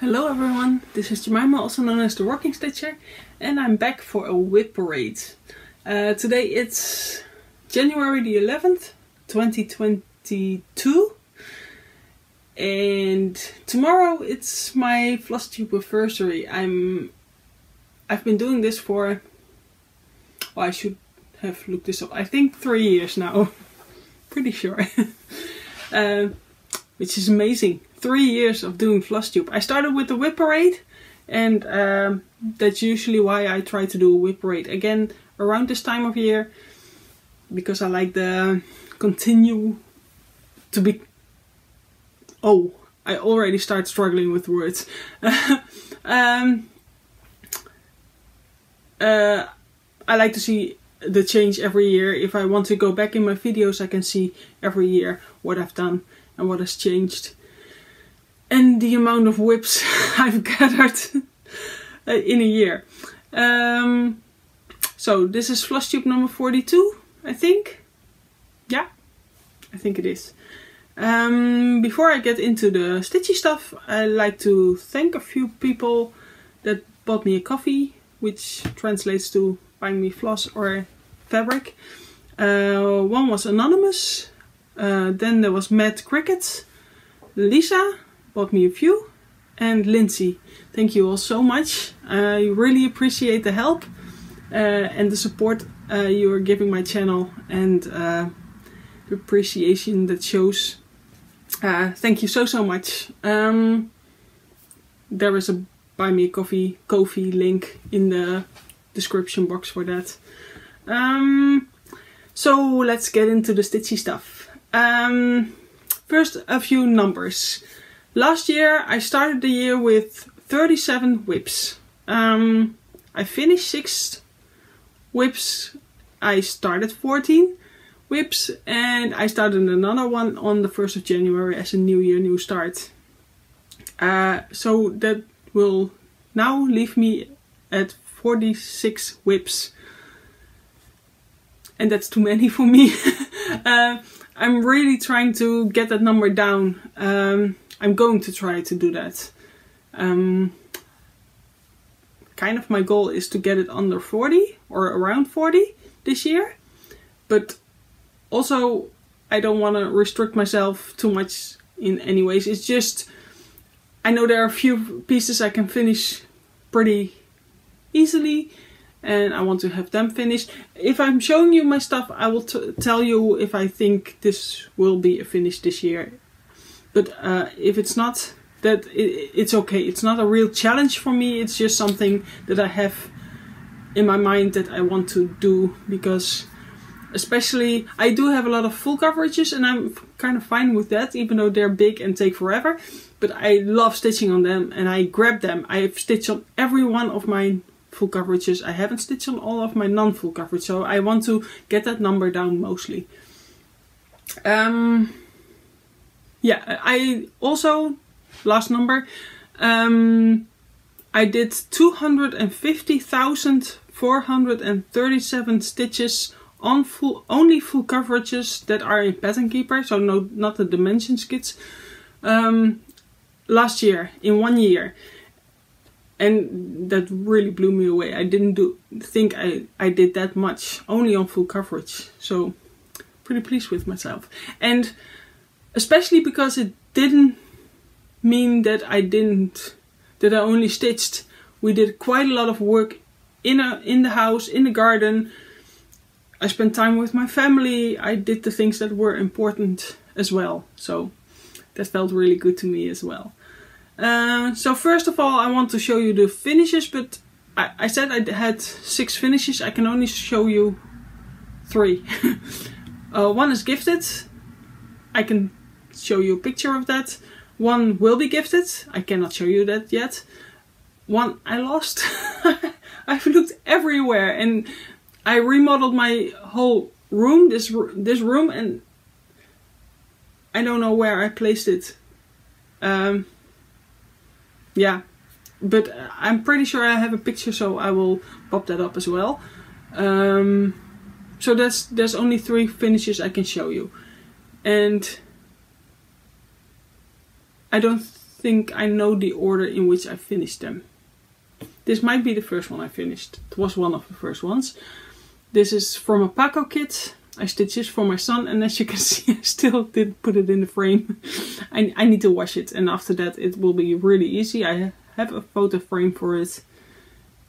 Hello everyone, this is Jemima, also known as the Rocking Stitcher, and I'm back for a WIP parade. Uh, today it's January the 11th, 2022, and tomorrow it's my FlossTube anniversary. I'm, I've been doing this for, well I should have looked this up, I think three years now, pretty sure, uh, which is amazing three years of doing FlossTube. I started with the WIP Parade, and um, that's usually why I try to do a WIP Parade again around this time of year, because I like the continue to be. Oh, I already start struggling with words. um, uh, I like to see the change every year. If I want to go back in my videos, I can see every year what I've done and what has changed and the amount of WIPs I've gathered uh, in a year. Um, so this is FlossTube number 42, I think. Yeah, I think it is. Um, before I get into the stitchy stuff, I'd like to thank a few people that bought me a coffee, which translates to buying me floss or fabric. Uh, one was Anonymous, uh, then there was Matt Cricket, Lisa, bought me a few. And Lindsay, thank you all so much. I really appreciate the help uh, and the support uh, you are giving my channel and uh, the appreciation that shows. Uh, thank you so so much. Um, there is a buy me a coffee Ko-fi link in the description box for that. Um, so let's get into the stitchy stuff. Um, first, a few numbers. Last year I started the year with 37 WIPs. Um, I finished 6 WIPs, I started 14 WIPs and I started another one on the 1st of January as a new year, new start. Uh, so that will now leave me at 46 WIPs. And that's too many for me. uh, I'm really trying to get that number down. Um, I'm going to try to do that. Um, kind of my goal is to get it under 40 or around 40 this year. But also I don't want to restrict myself too much in any ways. It's just I know there are a few pieces I can finish pretty easily and I want to have them finished. If I'm showing you my stuff, I will tell you if I think this will be a finish this year. But uh, if it's not, that it, it's okay. It's not a real challenge for me. It's just something that I have in my mind that I want to do because especially I do have a lot of full coverages and I'm kind of fine with that even though they're big and take forever but I love stitching on them and I grab them I've stitched on every one of my full coverages I haven't stitched on all of my non-full coverage so I want to get that number down mostly um, yeah, I also, last number, um, I did 250,437 stitches on full, only full coverages that are in Pattern Keeper, so no, not the dimensions kits, um, last year, in one year. And that really blew me away. I didn't do think I, I did that much, only on full coverage. So, pretty pleased with myself. And especially because it didn't mean that I didn't that I only stitched. We did quite a lot of work in a in the house, in the garden. I spent time with my family. I did the things that were important as well. So that felt really good to me as well. Uh, so first of all, I want to show you the finishes, but I, I said I had six finishes. I can only show you three. uh, one is gifted. I can show you a picture of that. One will be gifted. I cannot show you that yet. One I lost. I've looked everywhere and I remodeled my whole room, this this room, and I don't know where I placed it. Um, yeah, but I'm pretty sure I have a picture, so I will pop that up as well. Um, so that's there's only three finishes I can show you, and I don't think I know the order in which I finished them. This might be the first one I finished. It was one of the first ones. This is from a Pako kit. I stitched this for my son and as you can see I still didn't put it in the frame. I, I need to wash it and after that it will be really easy. I have a photo frame for it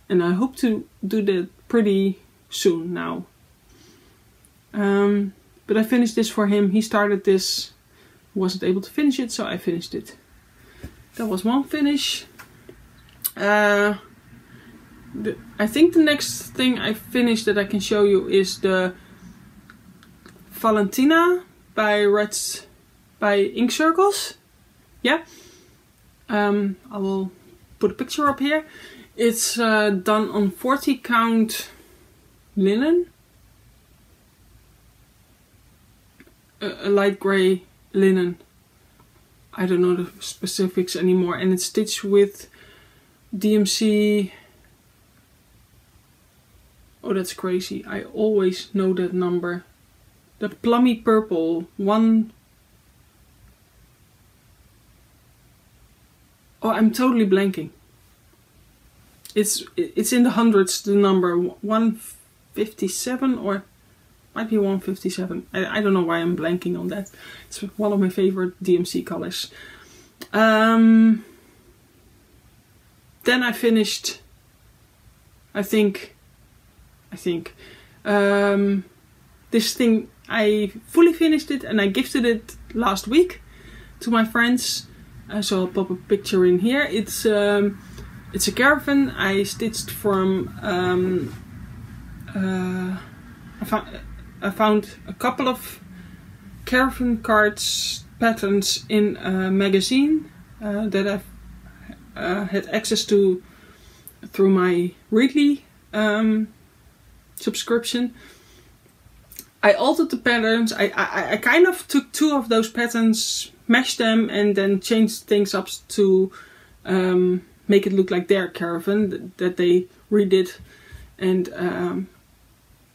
and I hope to do that pretty soon now. Um, but I finished this for him. He started this, wasn't able to finish it, so I finished it. That was one finish. Uh, the, I think the next thing I finished that I can show you is the Valentina by Reds by Ink Circles. Yeah. Um, I will put a picture up here. It's uh, done on 40 count linen. A, a light grey linen. I don't know the specifics anymore. And it's stitched with DMC. Oh, that's crazy. I always know that number. The plummy purple. One. Oh, I'm totally blanking. It's it's in the hundreds. The number 157 or might be 157. I, I don't know why I'm blanking on that. It's one of my favorite DMC colors. Um, then I finished. I think. I think. Um, this thing I fully finished it and I gifted it last week to my friends. Uh, so I'll pop a picture in here. It's um, it's a caravan I stitched from. Um, uh, I, found, a couple of caravan cards patterns in a magazine uh, that I've uh, had access to through my Readly um, subscription. I altered the patterns. I, I, I kind of took two of those patterns, meshed them, and then changed things up to um, make it look like their caravan that they redid. And um,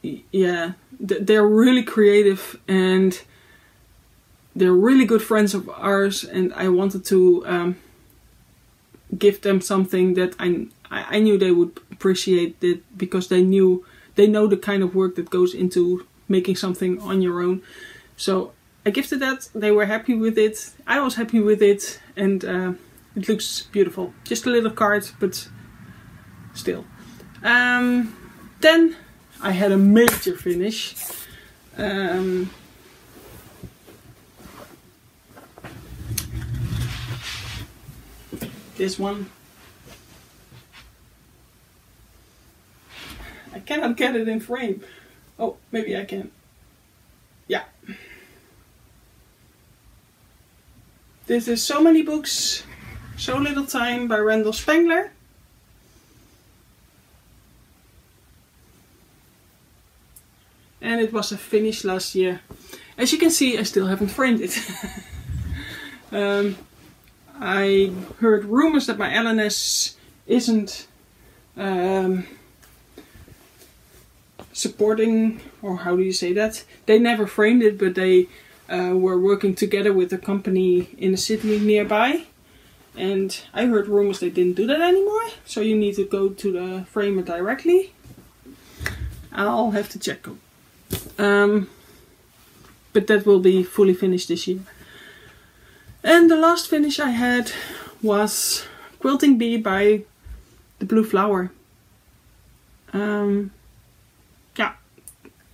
yeah, they're really creative and they're really good friends of ours. And I wanted to um, give them something that I I knew they would appreciate it because they knew they know the kind of work that goes into making something on your own. So I gifted that. They were happy with it. I was happy with it, and uh, it looks beautiful. Just a little card, but still. Um, then I had a major finish. Um, this one. I cannot get it in frame. Oh, maybe I can. Yeah. This is So Many Books, So Little Time by Randall Spangler. And it was a finish last year. As you can see, I still haven't framed it. um, I heard rumors that my LNS isn't um, supporting, or how do you say that? They never framed it, but they uh, were working together with a company in a city nearby. And I heard rumors they didn't do that anymore, so you need to go to the framer directly. I'll have to check. Um, but that will be fully finished this year. And the last finish I had was Quilting Bee by The Blue Flower. Um, yeah,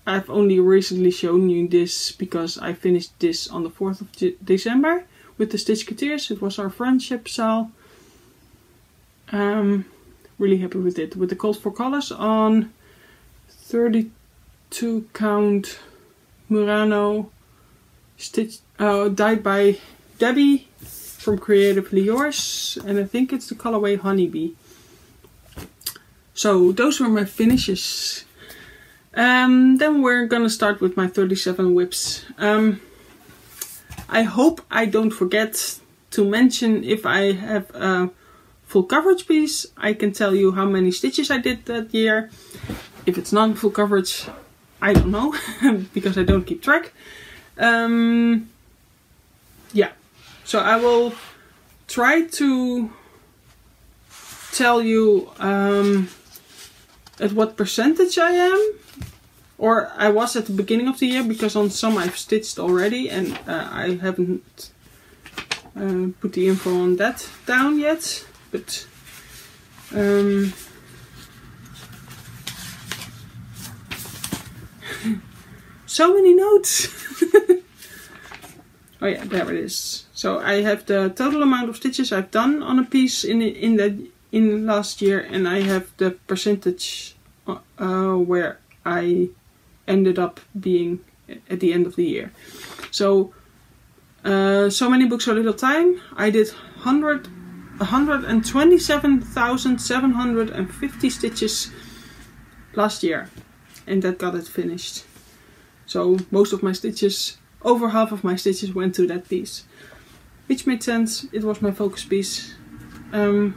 I've only recently shown you this because I finished this on the 4th of De December with the Stitchketeers. It was our friendship sale. Um, really happy with it. With the Cult for Colors on 32 count Murano stitch uh, dyed by Debbie from Creatively Yours and I think it's the colorway Honeybee. So those were my finishes. Um, then we're gonna start with my 37 WIPs. Um, I hope I don't forget to mention if I have a full coverage piece, I can tell you how many stitches I did that year. If it's not full coverage, I don't know, because I don't keep track. Um, yeah, so I will try to tell you um, at what percentage I am. Or I was at the beginning of the year because on some I've stitched already and uh, I haven't uh, put the info on that down yet. But um, so many notes. oh yeah, there it is. So I have the total amount of stitches I've done on a piece in in that in last year, and I have the percentage uh, uh, where I ended up being at the end of the year. So uh, so many books, so little time. I did 100, 127,750 stitches last year, and that got it finished. So most of my stitches, over half of my stitches went to that piece. Which made sense, it was my focus piece. Um,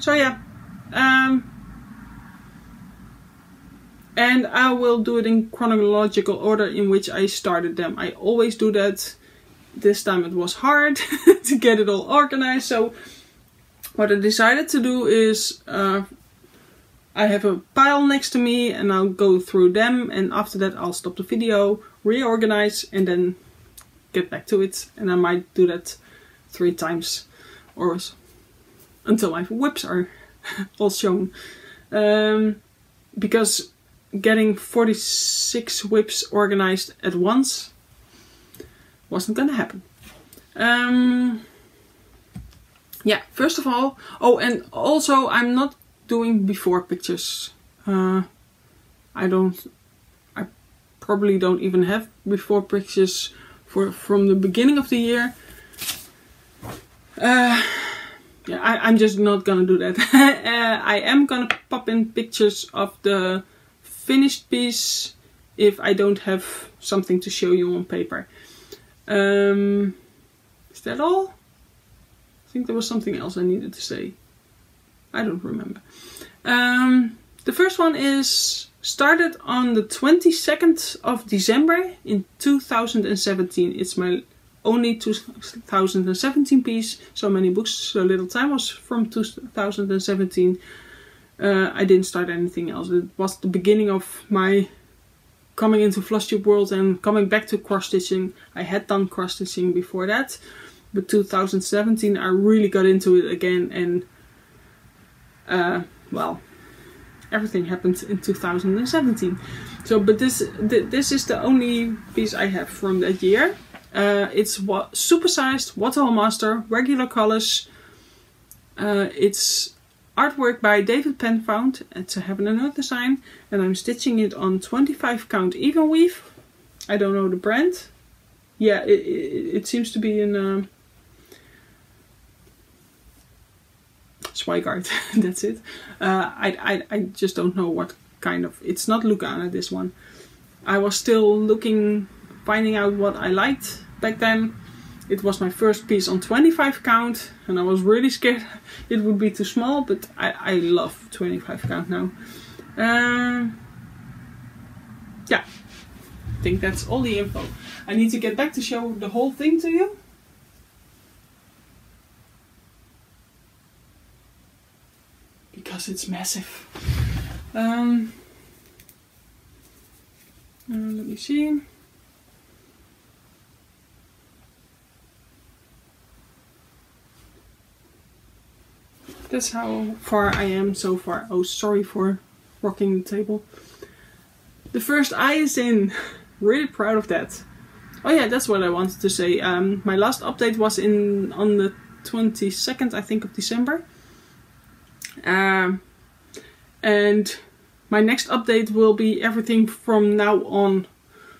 so yeah. Um, and I will do it in chronological order in which I started them. I always do that. This time it was hard to get it all organized. So what I decided to do is uh, I have a pile next to me and I'll go through them and after that I'll stop the video, reorganize and then get back to it. And I might do that three times or until my WIPs are all shown. Um, because getting 46 WIPs organized at once wasn't gonna happen. Um, yeah, first of all, oh, and also I'm not doing before pictures. Uh, I don't, I probably don't even have before pictures for from the beginning of the year. Uh, yeah, I, am just not gonna do that. uh, I am gonna pop in pictures of the finished piece if I don't have something to show you on paper. Um, is that all? I think there was something else I needed to say. I don't remember. Um, the first one is started on the 22nd of December in 2017. It's my only 2017 piece. So many books, so little time was from 2017. Uh, I didn't start anything else. It was the beginning of my coming into Flosstube world and coming back to cross stitching. I had done cross stitching before that, but 2017 I really got into it again and uh, well, everything happened in 2017. So, but this th this is the only piece I have from that year. Uh, it's what supersized Waterhole Master, regular colors. Uh, it's artwork by David Penfound. It's a Heaven and design, and I'm stitching it on 25 count even weave. I don't know the brand. Yeah, it, it, it seems to be in. Uh, Zweigart, that's it. Uh, I, I, I just don't know what kind of... It's not Lugana, this one. I was still looking, finding out what I liked back then. It was my first piece on 25 count and I was really scared it would be too small, but I, I love 25 count now. Um, yeah, I think that's all the info. I need to get back to show the whole thing to you. Because it's massive. Um, uh, let me see. That's how far I am so far. Oh, sorry for rocking the table. The first eye is in. really proud of that. Oh yeah, that's what I wanted to say. Um, my last update was in on the 22nd, I think, of December. Um, and my next update will be everything from now on.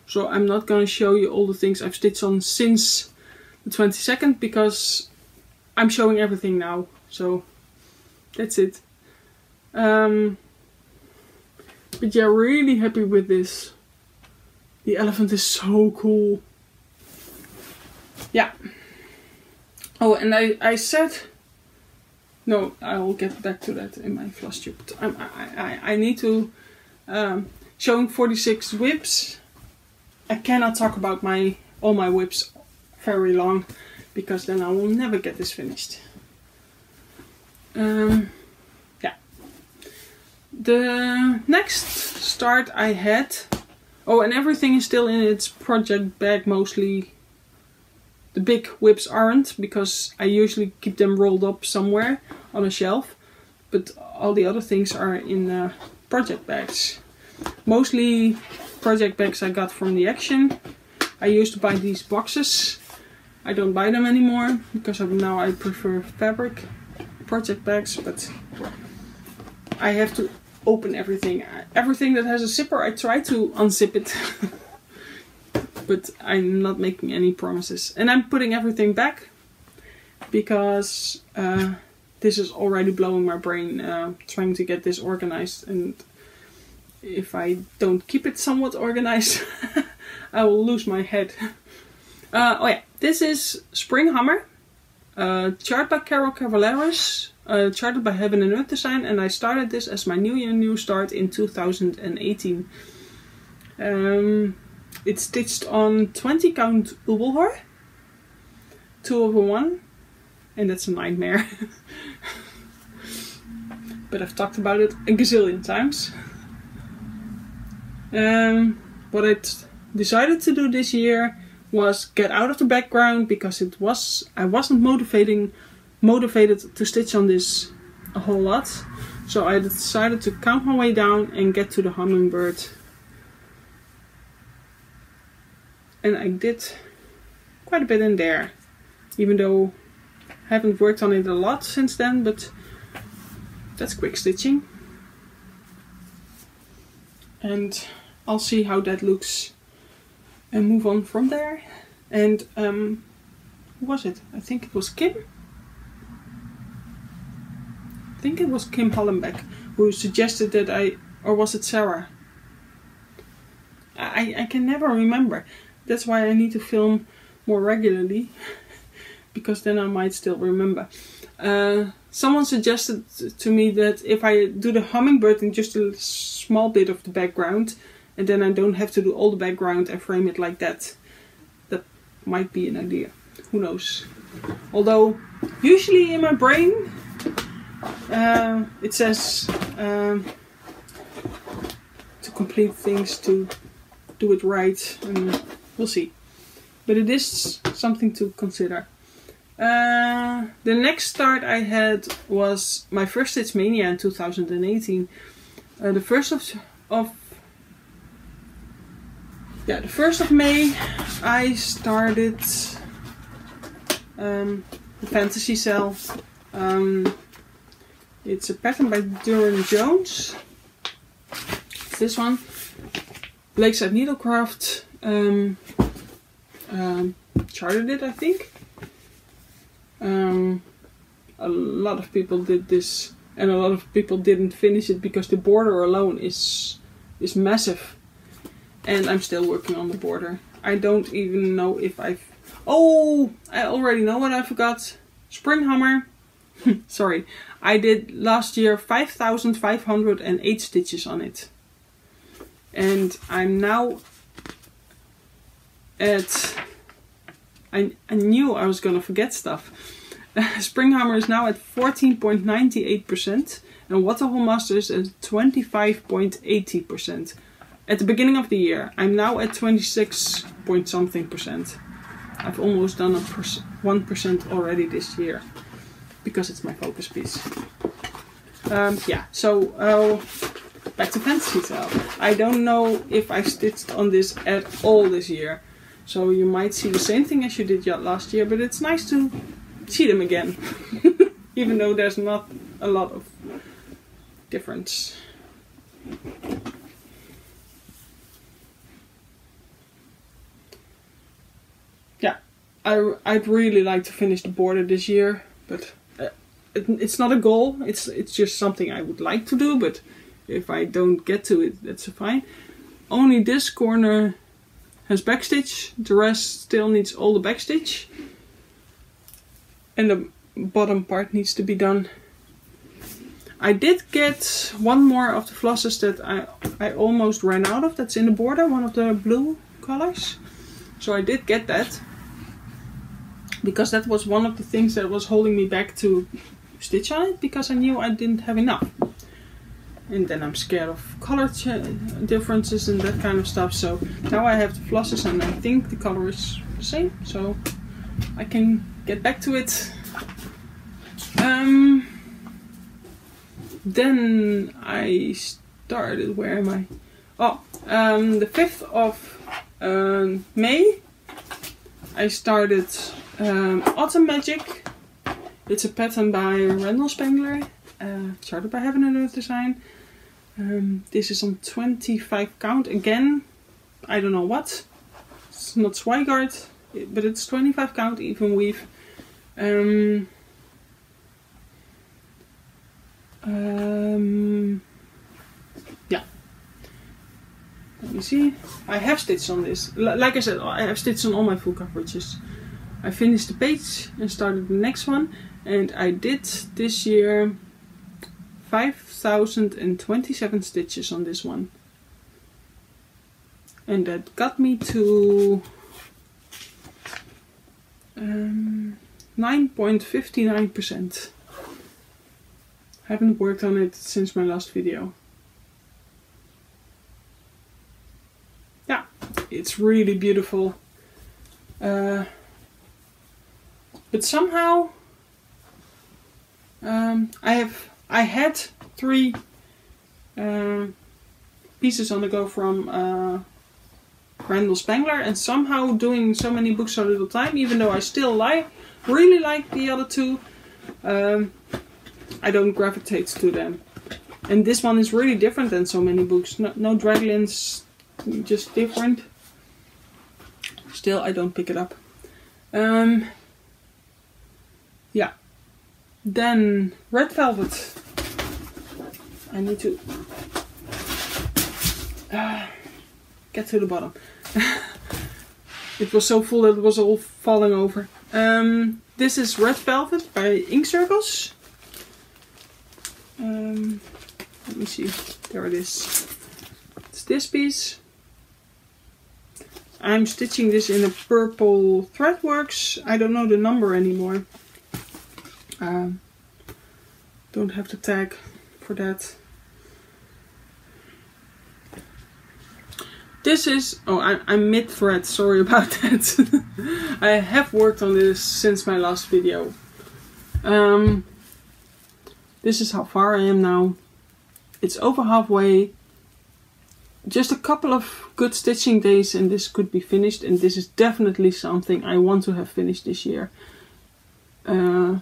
So I'm not going to show you all the things I've stitched on since the 22nd because I'm showing everything now. So that's it. Um, but yeah, really happy with this. The elephant is so cool. Yeah. Oh, and I, I said no, I will get back to that in my Flosstube. I, I, I need to... Um, showing 46 WIPs. I cannot talk about my all my WIPs very long because then I will never get this finished. Um, yeah. The next start I had, oh, and everything is still in its project bag mostly. The big WIPs aren't because I usually keep them rolled up somewhere on a shelf, but all the other things are in uh, project bags. Mostly project bags I got from the Action. I used to buy these boxes. I don't buy them anymore because now I prefer fabric project bags, but I have to open everything. Everything that has a zipper, I try to unzip it. but I'm not making any promises. And I'm putting everything back because uh, this is already blowing my brain uh, trying to get this organized. And if I don't keep it somewhat organized, I will lose my head. Uh, oh yeah, this is Spring Hummer. Uh, chart by Carol Cavalaris, uh, charted by Heaven and Earth Design, and I started this as my New Year New Start in 2018. Um, it's stitched on 20 count Ubelhor, 2 over 1, and that's a nightmare. but I've talked about it a gazillion times. Um, what I decided to do this year was get out of the background because it was I wasn't motivating motivated to stitch on this a whole lot. So I decided to count my way down and get to the hummingbird. And I did quite a bit in there. Even though I haven't worked on it a lot since then, but that's quick stitching. And I'll see how that looks and move on from there. And um, who was it? I think it was Kim. I think it was Kim Hollenbeck who suggested that I, or was it Sarah? I, I can never remember. That's why I need to film more regularly because then I might still remember. Uh, someone suggested to me that if I do the hummingbird in just a small bit of the background, and then I don't have to do all the background and frame it like that. That might be an idea. Who knows? Although, usually in my brain, uh, it says um, to complete things, to do it right, and we'll see. But it is something to consider. Uh, the next start I had was my first Stitch Mania in 2018. Uh, the first of, of yeah, the 1st of May I started um, the Fantasy Cell. Um, it's a pattern by Durham Jones. It's this one. Lakeside Needlecraft um, um, charted it, I think. Um, a lot of people did this, and a lot of people didn't finish it because the border alone is is massive and I'm still working on the border. I don't even know if I've... Oh, I already know what I forgot. Spring hummer. Sorry. I did last year 5,508 stitches on it. And I'm now at... I, I knew I was gonna forget stuff. Springhummer is now at 14.98% and Waterhole Master is at 25.80% at the beginning of the year. I'm now at 26 point something percent. I've almost done a 1% already this year because it's my focus piece. Um, yeah, so uh, back to Fantasy Cell. I don't know if I stitched on this at all this year. So you might see the same thing as you did last year, but it's nice to see them again. Even though there's not a lot of difference. Yeah, I, I'd really like to finish the border this year, but uh, it, it's not a goal. It's it's just something I would like to do, but if I don't get to it, that's fine. Only this corner has backstitch. The rest still needs all the backstitch. And the bottom part needs to be done. I did get one more of the flosses that I, I almost ran out of. That's in the border, one of the blue colors. So I did get that because that was one of the things that was holding me back to stitch on it because I knew I didn't have enough. And then I'm scared of color differences and that kind of stuff. So now I have the flosses and I think the color is the same. So I can get back to it. Um, then I started, where am I? Oh, um, the 5th of um, May I started um, Autumn Magic. It's a pattern by Randall Spangler, uh, charted by Heaven and Earth Design. Um, this is on 25 count again. I don't know what. It's not Zweigart, but it's 25 count even weave. Um, um, yeah. Let me see. I have stitched on this. L like I said, I have stitched on all my full coverages. I finished the page and started the next one. And I did this year 5027 stitches on this one. And that got me to um, 9.59%. Haven't worked on it since my last video. Yeah, it's really beautiful. Uh, but somehow um, I have I had three uh, pieces on the go from uh, Randall Spangler, and somehow doing so many books so little time, even though I still like really like the other two, um, I don't gravitate to them. And this one is really different than so many books. No, no draglines, just different. Still, I don't pick it up. Um, yeah. Then red velvet. I need to uh, get to the bottom. it was so full that it was all falling over. Um, this is red velvet by Ink Circles. Um, let me see. There it is. It's this piece. I'm stitching this in a purple Threadworx. I don't know the number anymore. Um, don't have the tag for that. This is, oh I, I'm mid thread, sorry about that. I have worked on this since my last video. Um, this is how far I am now. It's over halfway. Just a couple of good stitching days and this could be finished and this is definitely something I want to have finished this year. Uh,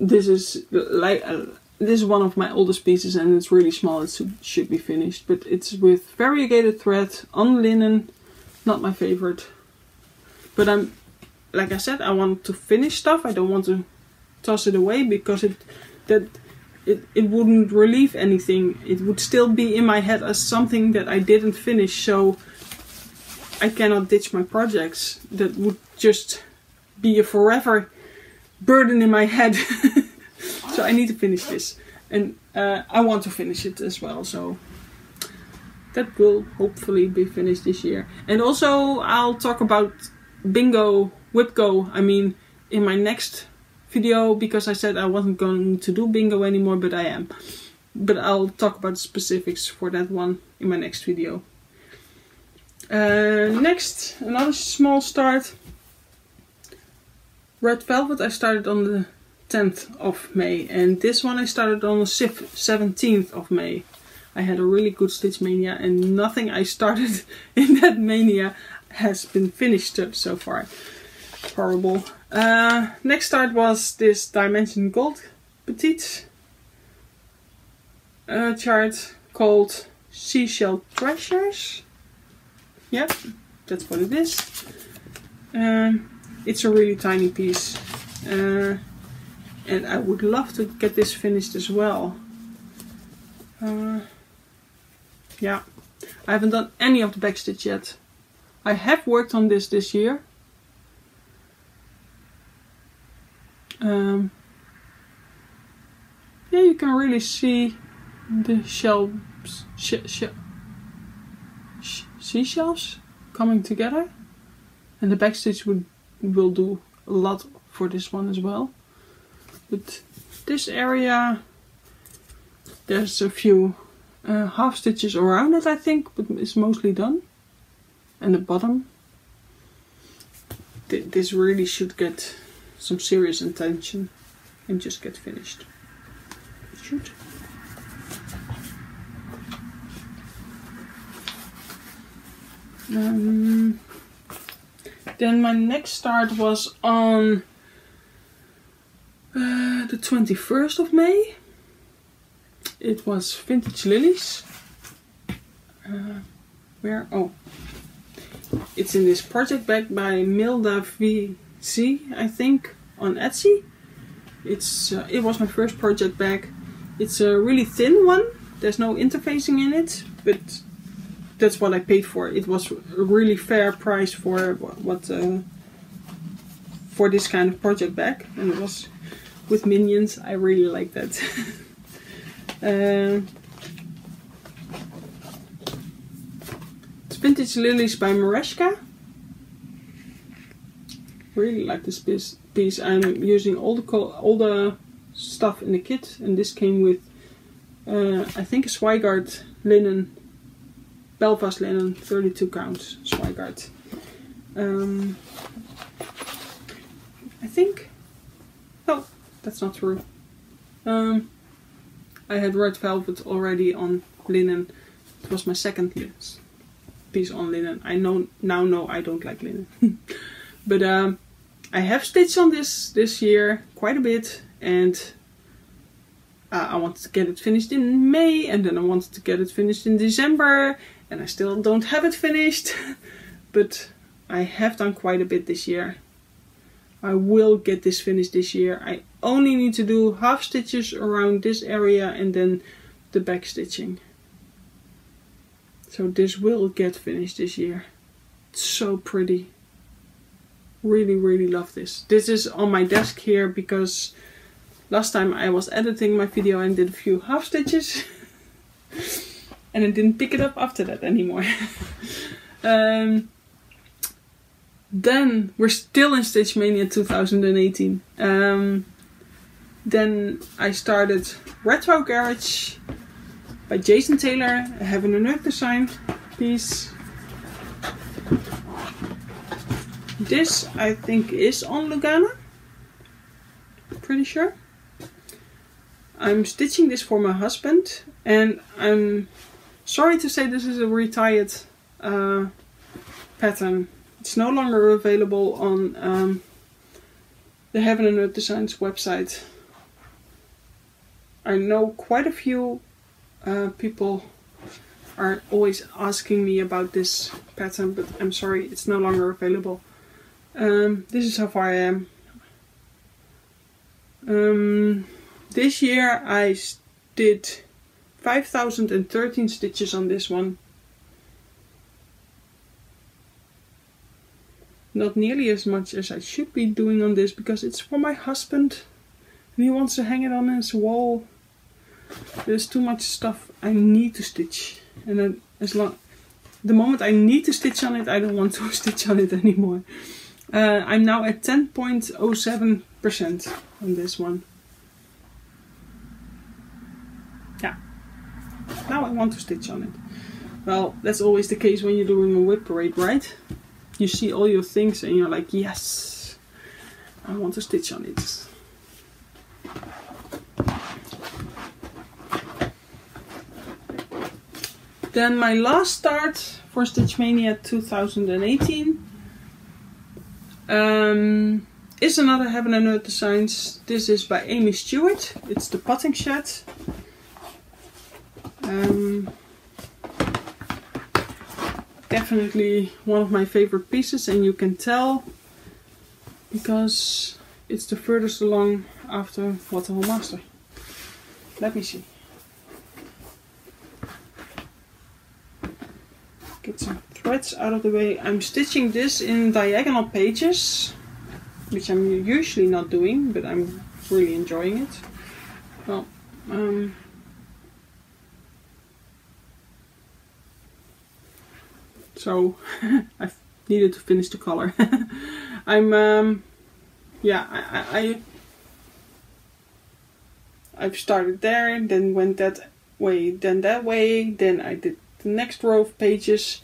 this is like uh, this is one of my oldest pieces and it's really small. It should be finished, but it's with variegated thread on linen. Not my favorite, but I'm like I said, I want to finish stuff. I don't want to toss it away because it that it, it wouldn't relieve anything. It would still be in my head as something that I didn't finish. So I cannot ditch my projects. That would just be a forever burden in my head. so I need to finish this. And uh, I want to finish it as well. So that will hopefully be finished this year. And also I'll talk about Bingo, WIPGO, I mean, in my next video because I said I wasn't going to do bingo anymore, but I am. But I'll talk about the specifics for that one in my next video. Uh, next, another small start. Red Velvet I started on the 10th of May and this one I started on the 17th of May. I had a really good stitch mania and nothing I started in that mania has been finished up so far. Horrible. Uh, next start was this Dimension Gold Petite uh, chart called Seashell Treasures. Yep, that's what it is. Um, it's a really tiny piece. Uh, and I would love to get this finished as well. Uh, yeah, I haven't done any of the backstitch yet. I have worked on this this year. Um, yeah, you can really see the shells, sh sh sh seashells coming together. And the backstitch would will do a lot for this one as well. But this area, there's a few uh, half stitches around it I think, but it's mostly done. And the bottom, th this really should get some serious attention and just get finished. It should. Um, then my next start was on uh, the 21st of May. It was Vintage Lilies. Uh, where? Oh. It's in this project bag by Milda VC, I think, on Etsy. It's uh, It was my first project bag. It's a really thin one. There's no interfacing in it, but that's what I paid for. It was a really fair price for what uh, for this kind of project bag, and it was with minions. I really like that. uh, it's Vintage Lilies by Merejka. Really like this piece. piece. I'm using all the all the stuff in the kit, and this came with uh, I think a Zweigart linen Belfast linen, 32 counts, Zweigart. Um, I think, oh, that's not true. Um, I had red velvet already on linen. It was my second piece on linen. I know now know I don't like linen, but um, I have stitched on this this year quite a bit, and uh, I wanted to get it finished in May, and then I wanted to get it finished in December, and I still don't have it finished but I have done quite a bit this year. I will get this finished this year. I only need to do half stitches around this area and then the back stitching. So this will get finished this year. It's so pretty. Really, really love this. This is on my desk here because last time I was editing my video and did a few half stitches. and I didn't pick it up after that anymore. um, then we're still in Stitch Mania 2018. Um, then I started Retro Garage by Jason Taylor, a Heaven and Earth design piece. This I think is on Lugana. Pretty sure. I'm stitching this for my husband and I'm Sorry to say this is a retired uh, pattern. It's no longer available on um, the Heaven and Earth Designs website. I know quite a few uh, people are always asking me about this pattern, but I'm sorry, it's no longer available. Um, this is how far I am. Um, this year I did 5013 stitches on this one. Not nearly as much as I should be doing on this because it's for my husband and he wants to hang it on his wall. There's too much stuff I need to stitch and then as long the moment I need to stitch on it I don't want to stitch on it anymore. Uh, I'm now at 10.07% on this one. Now I want to stitch on it. Well, that's always the case when you're doing a WIP parade, right? You see all your things and you're like, yes, I want to stitch on it. Then my last start for Stitch Mania 2018 um, is another Heaven and Earth Designs. This is by Amy Stewart. It's the potting shed. Um, definitely one of my favorite pieces and you can tell because it's the furthest along after Waterhole Master. Let me see. Get some threads out of the way. I'm stitching this in diagonal pages, which I'm usually not doing, but I'm really enjoying it. Well, um, So I needed to finish the color. I'm um, yeah, I, I I've started there, and then went that way, then that way, then I did the next row of pages.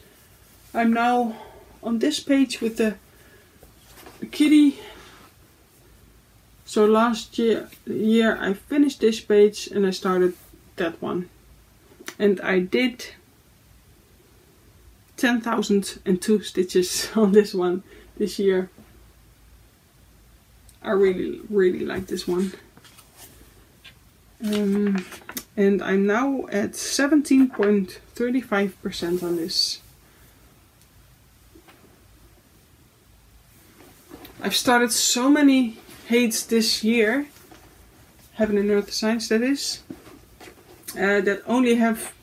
I'm now on this page with the, the kitty. So last year, year I finished this page and I started that one. And I did 10,002 stitches on this one this year. I really, really like this one. Um, and I'm now at 17.35% on this. I've started so many HAEDs this year, Heaven and Earth Designs that is, uh, that only have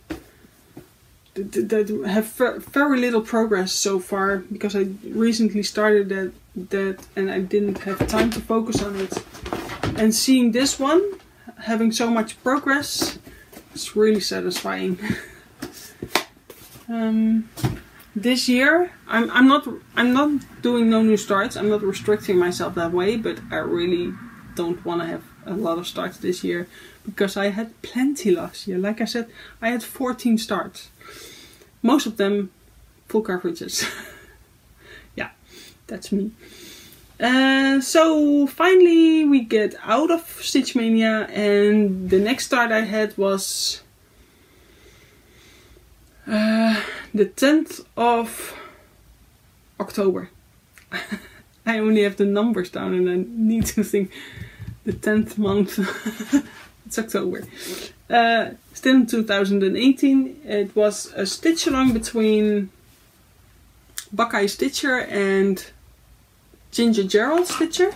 that have very little progress so far because I recently started that that and I didn't have time to focus on it. And seeing this one having so much progress is really satisfying. um, this year I'm I'm not I'm not doing no new starts. I'm not restricting myself that way, but I really don't want to have a lot of starts this year because I had plenty last year. Like I said, I had 14 starts most of them full coverages. yeah, that's me. Uh, so finally we get out of Stitch Mania and the next start I had was uh, the 10th of October. I only have the numbers down and I need to think the 10th month. it's October. Uh, still in 2018, it was a stitch along between Buckeye Stitcher and Ginger Gerald Stitcher,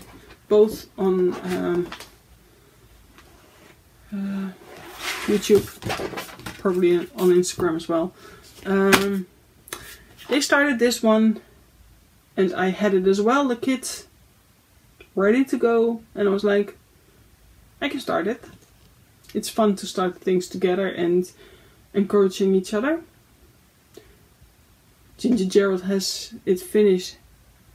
both on um, uh, YouTube, probably on Instagram as well. Um, they started this one and I had it as well, the kit ready to go, and I was like, I can start it it's fun to start things together and encouraging each other. Ginger Gerald has it finished,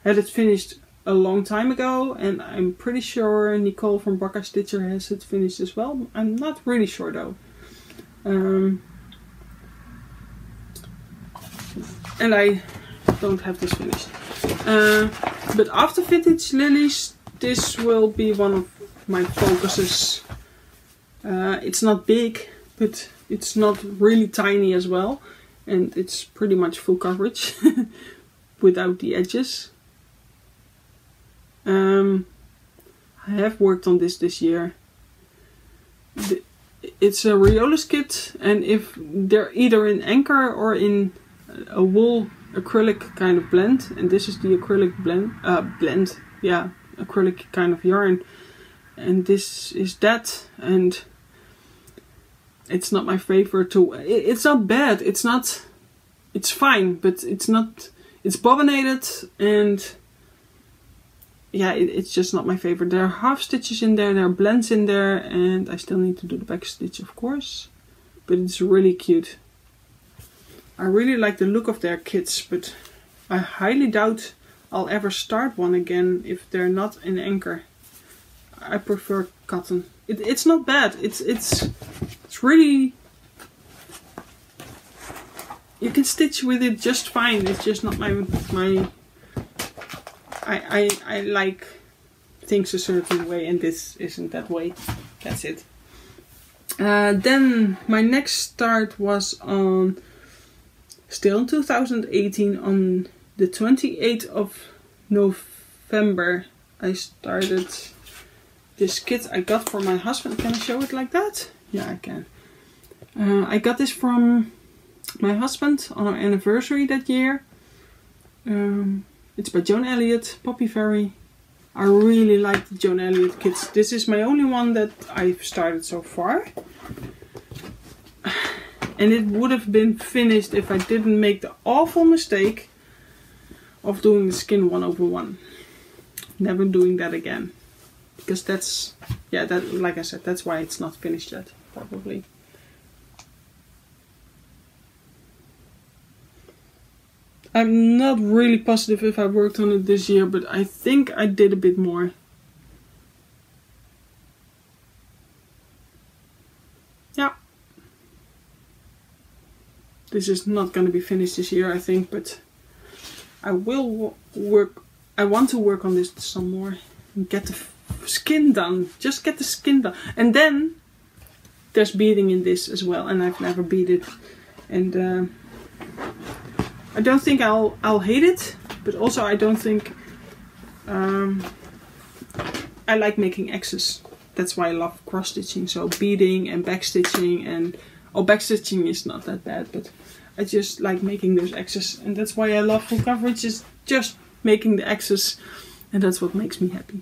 had it finished a long time ago, and I'm pretty sure Nicole from Buckeye Stitcher has it finished as well. I'm not really sure though. Um, and I don't have this finished. Uh, but after Vintage Lilies, this will be one of my focuses uh, it's not big, but it's not really tiny as well. And it's pretty much full coverage without the edges. Um, I have worked on this this year. it's a Riolis kit and if they're either in anchor or in a wool acrylic kind of blend and this is the acrylic blend uh, blend yeah acrylic kind of yarn and this is that and it's not my favorite tool. It's not bad. It's not. It's fine, but it's not. It's bobbinated and yeah, it, it's just not my favorite. There are half stitches in there, there are blends in there, and I still need to do the back stitch, of course. But it's really cute. I really like the look of their kits, but I highly doubt I'll ever start one again if they're not in anchor. I prefer cotton. It, it's not bad. It's it's it's really... You can stitch with it just fine. It's just not my... my I, I, I like things a certain way and this isn't that way. That's it. Uh, then my next start was on still in 2018 on the 28th of November I started this kit I got for my husband. Can I show it like that? Yeah, I can. Uh, I got this from my husband on our anniversary that year. Um, it's by Joan Elliott, Poppy Fairy. I really like the Joan Elliott kits. This is my only one that I've started so far. And it would have been finished if I didn't make the awful mistake of doing the skin one over one. Never doing that again. Because that's, yeah, that like I said, that's why it's not finished yet probably. I'm not really positive if I worked on it this year, but I think I did a bit more. Yeah. This is not going to be finished this year, I think, but I will work. I want to work on this some more and get the skin done. Just get the skin done. And then there's beading in this as well, and I've never beaded. And uh, I don't think I'll I'll hate it, but also I don't think um, I like making X's. That's why I love cross stitching. So beading and back stitching and oh back stitching is not that bad, but I just like making those X's, and that's why I love full coverage. Is just making the X's, and that's what makes me happy.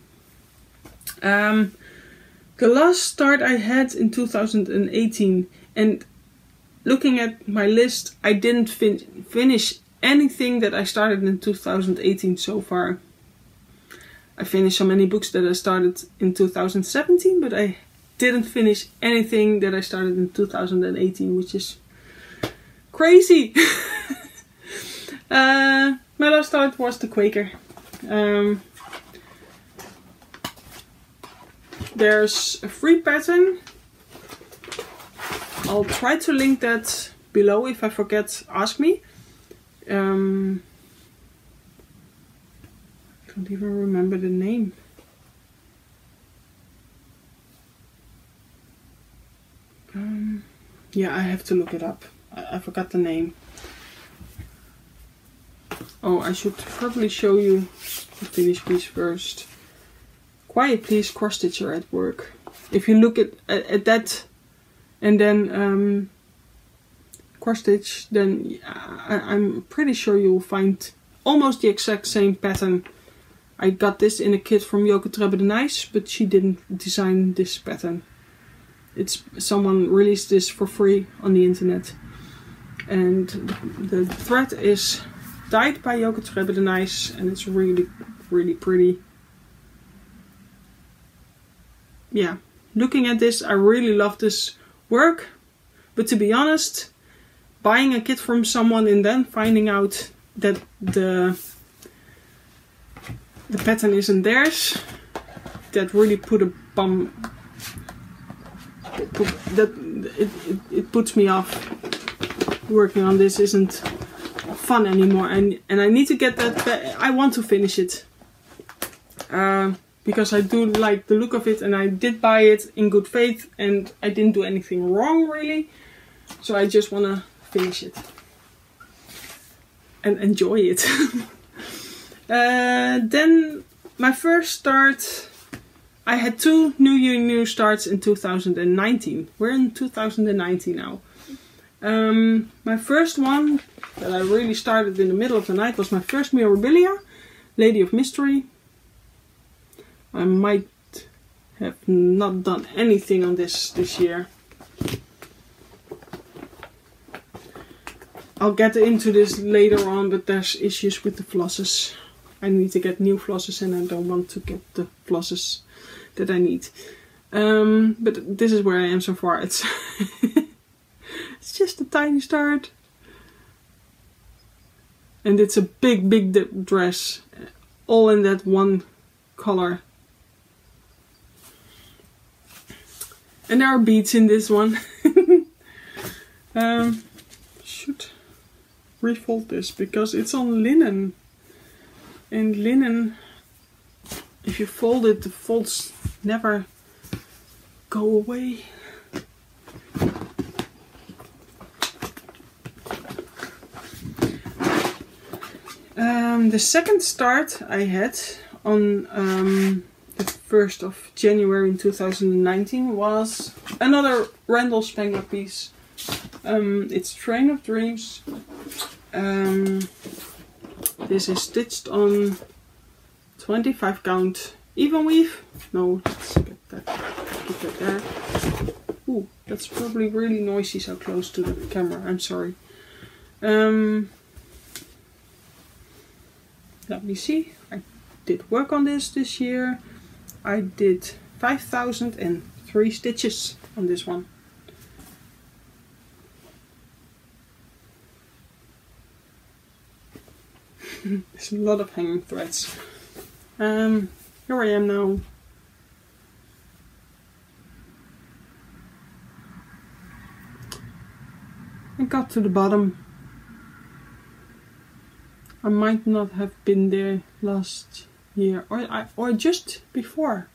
Um, the last start I had in 2018, and looking at my list, I didn't fin finish anything that I started in 2018 so far. I finished so many books that I started in 2017, but I didn't finish anything that I started in 2018, which is crazy. uh, my last start was the Quaker. Um, there's a free pattern I'll try to link that below if I forget ask me. Um, I can't even remember the name. Um, yeah, I have to look it up. I, I forgot the name. Oh, I should probably show you the finished piece first. Quiet Please cross stitcher at work. If you look at, at, at that and then um, cross stitch then I, am pretty sure you'll find almost the exact same pattern. I got this in a kit from Joke Trebbe Nijs but she didn't design this pattern. It's someone released this for free on the internet. And the thread is dyed by Joke Trebbe Nijs and it's really really pretty yeah looking at this I really love this work. But to be honest, buying a kit from someone and then finding out that the the pattern isn't theirs, that really put a bum. That it, it, it puts me off. Working on this isn't fun anymore, and and I need to get that. I want to finish it. Uh, because I do like the look of it and I did buy it in good faith and I didn't do anything wrong really. So I just want to finish it and enjoy it. uh, then my first start, I had two New Year New starts in 2019. We're in 2019 now. Um, my first one that I really started in the middle of the night was my first Mirabilia, Lady of Mystery. I might have not done anything on this this year. I'll get into this later on, but there's issues with the flosses. I need to get new flosses and I don't want to get the flosses that I need. Um, but this is where I am so far. It's, it's just a tiny start. And it's a big, big dress. All in that one color. And there are beads in this one. um, should refold this because it's on linen. And linen, if you fold it, the folds never go away. Um, the second start I had on um, the 1st of January in 2019 was another Randall Spangler piece. Um, it's Train of Dreams. Um, this is stitched on 25 count even weave. No, let's get that, keep that there. Ooh, that's probably really noisy so close to the camera. I'm sorry. Um, let me see. I did work on this this year. I did 5003 stitches on this one. There's a lot of hanging threads. Um, here I am now. I got to the bottom. I might not have been there last year or or just before.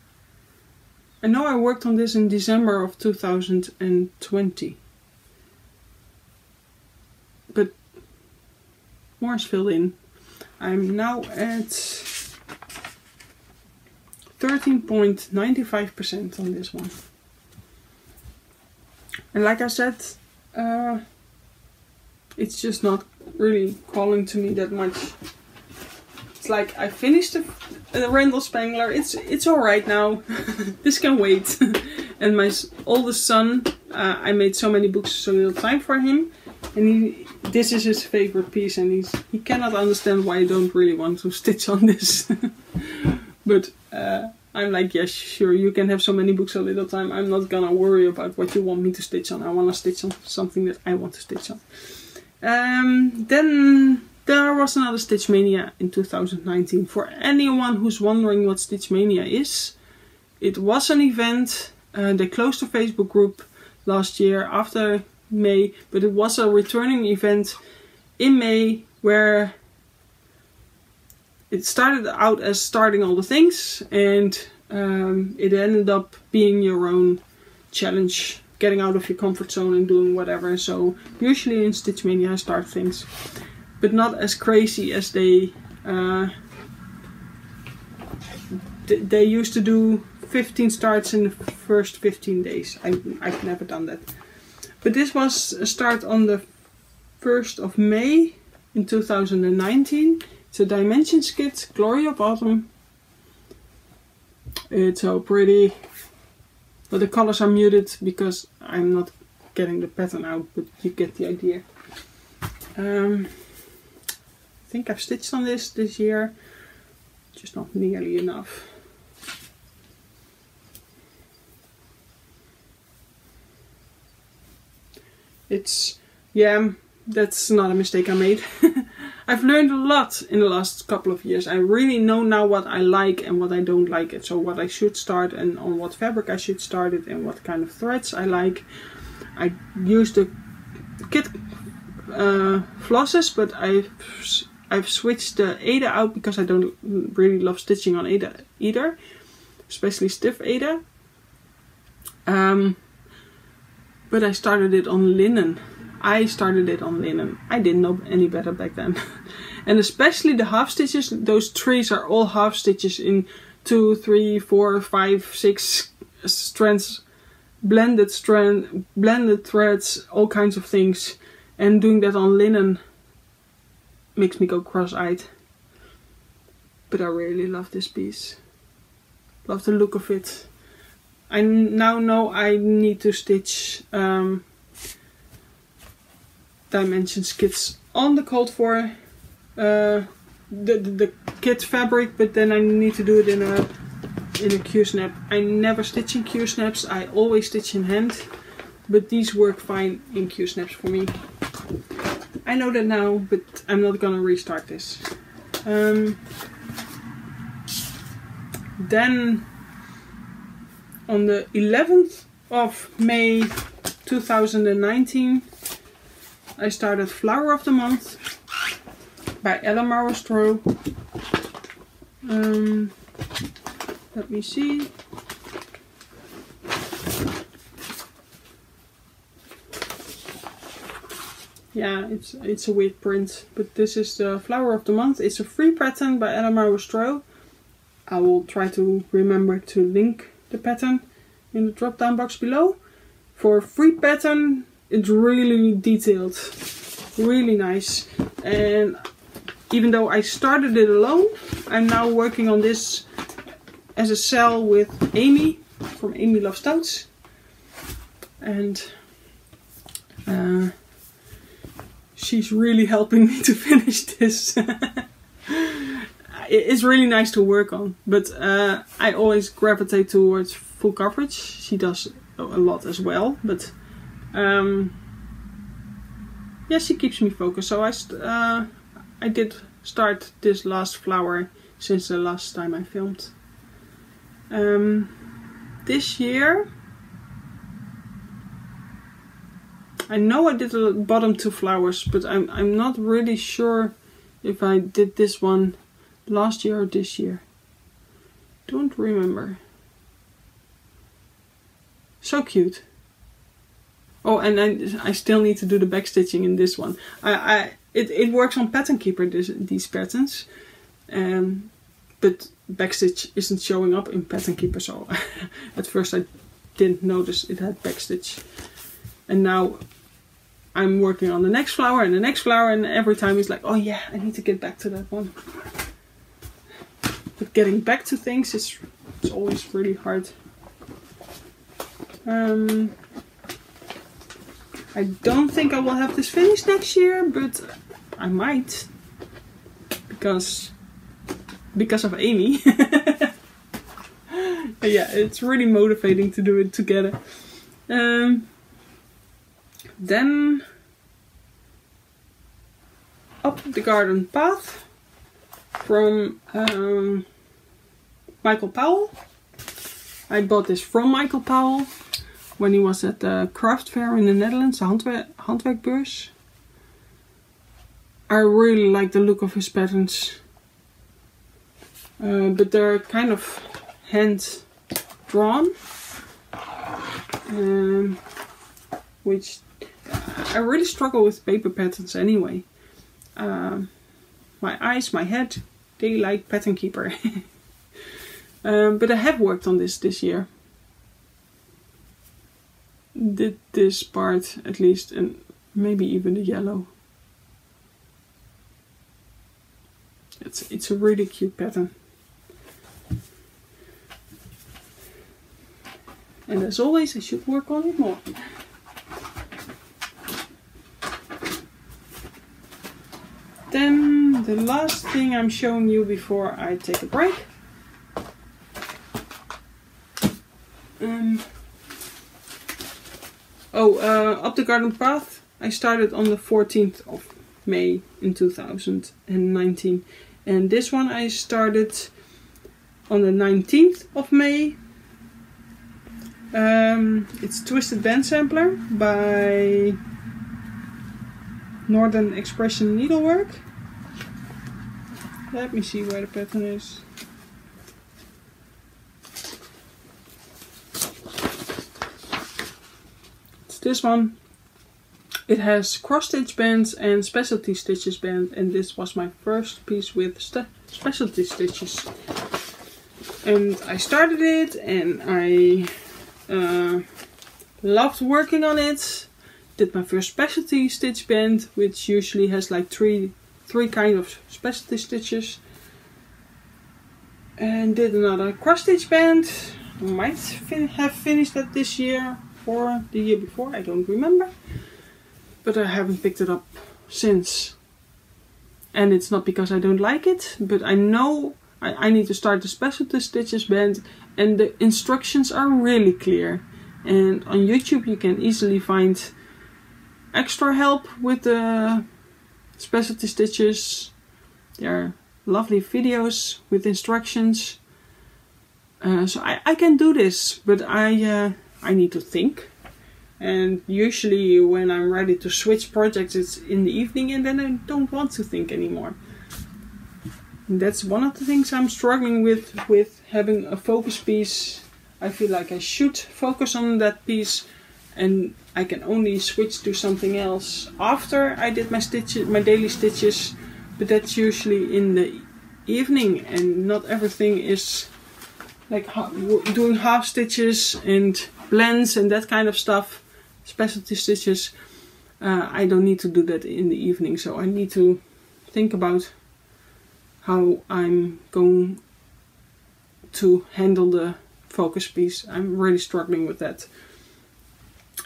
I know I worked on this in December of 2020. But more is filled in. I'm now at 13.95% on this one. And like I said, uh, it's just not really calling to me that much. It's like I finished the, the Randall Spangler. It's it's all right now. this can wait. and my oldest son, uh, I made so many books, so little time for him, and he this is his favorite piece, and he's he cannot understand why I don't really want to stitch on this. but uh, I'm like, yes, sure, you can have so many books a little time. I'm not gonna worry about what you want me to stitch on. I want to stitch on something that I want to stitch on. Um, then there was another Stitch Mania in 2019. For anyone who's wondering what Stitch Mania is, it was an event. Uh, they closed the Facebook group last year after May, but it was a returning event in May where it started out as starting all the things and um, it ended up being your own challenge getting out of your comfort zone and doing whatever. So usually in Stitch Mania I start things, but not as crazy as they uh, they used to do 15 starts in the first 15 days. I, I've never done that. But this was a start on the 1st of May in 2019. It's a Dimensions kit, Glory of Autumn. It's so pretty. But the colors are muted because I'm not getting the pattern out, but you get the idea. Um, think I've stitched on this this year, just not nearly enough. It's, yeah, that's not a mistake I made. I've learned a lot in the last couple of years. I really know now what I like and what I don't like it. So what I should start and on what fabric I should start it and what kind of threads I like. I use the kit uh, flosses, but I've I've switched the Aida out because I don't really love stitching on Aida either, especially stiff Aida. Um, but I started it on linen I started it on linen. I didn't know any better back then. and especially the half stitches, those trees are all half stitches in two, three, four, five, six strands, blended strand, blended threads, all kinds of things. And doing that on linen makes me go cross-eyed. But I really love this piece. Love the look of it. I now know I need to stitch um, dimensions kits on the called for uh, the, the, the kit fabric, but then I need to do it in a in a Q-snap. I never stitch in Q-snaps. I always stitch in hand, but these work fine in Q-snaps for me. I know that now, but I'm not gonna restart this. Um, then on the 11th of May 2019 I started Flower of the Month by Ellen Maurer Um, let me see. Yeah, it's it's a weird print, but this is the Flower of the Month. It's a free pattern by Ellen Maurer I will try to remember to link the pattern in the drop down box below. For a free pattern, it's really detailed really nice and even though I started it alone I'm now working on this as a SAL with Amy from Amy Loves Totes and uh, she's really helping me to finish this it's really nice to work on but uh, I always gravitate towards full coverage she does a lot as well but um, yeah, she keeps me focused. So I, uh, I did start this last flower since the last time I filmed. Um, this year, I know I did the bottom two flowers, but I'm I'm not really sure if I did this one last year or this year. Don't remember. So cute. Oh, and I, I still need to do the backstitching in this one. I, I it, it works on Pattern Keeper, this, these patterns. Um, but backstitch isn't showing up in Pattern Keeper, so at first I didn't notice it had backstitch. And now I'm working on the next flower and the next flower and every time it's like, oh yeah, I need to get back to that one. But getting back to things is it's always really hard. Um, I don't think I will have this finished next year, but I might. Because because of Amy. yeah, it's really motivating to do it together. Um, then up the garden path from um, Michael Powell. I bought this from Michael Powell when he was at the craft fair in the Netherlands, the Handwerk, Handwerkbeurs. I really like the look of his patterns. Uh, but they're kind of hand drawn. Um, which I really struggle with paper patterns anyway. Um, my eyes, my head, they like Pattern Keeper. um, but I have worked on this this year. Did this part at least, and maybe even the yellow. It's it's a really cute pattern. And as always, I should work on it more. Then the last thing I'm showing you before I take a break. Um, oh, uh, Up the Garden Path. I started on the 14th of May in 2019. And this one I started on the 19th of May. Um, it's Twisted Band Sampler by Northern Expression Needlework. Let me see where the pattern is. It's this one. It has cross stitch bands and specialty stitches band and this was my first piece with specialty stitches. And I started it and I uh, loved working on it did my first specialty stitch band, which usually has like three three kind of specialty stitches. And did another cross stitch band. Might fin have finished that this year or the year before, I don't remember. But I haven't picked it up since. And it's not because I don't like it, but I know I, I need to start the specialty stitches band and the instructions are really clear. And on YouTube you can easily find extra help with the specialty stitches. There are lovely videos with instructions. Uh, so I, I can do this, but I uh, I need to think. And usually when I'm ready to switch projects, it's in the evening and then I don't want to think anymore. And that's one of the things I'm struggling with, with having a focus piece. I feel like I should focus on that piece and I can only switch to something else after I did my stitches, my daily stitches, but that's usually in the evening and not everything is like doing half stitches and blends and that kind of stuff, specialty stitches. Uh, I don't need to do that in the evening, so I need to think about how I'm going to handle the focus piece. I'm really struggling with that.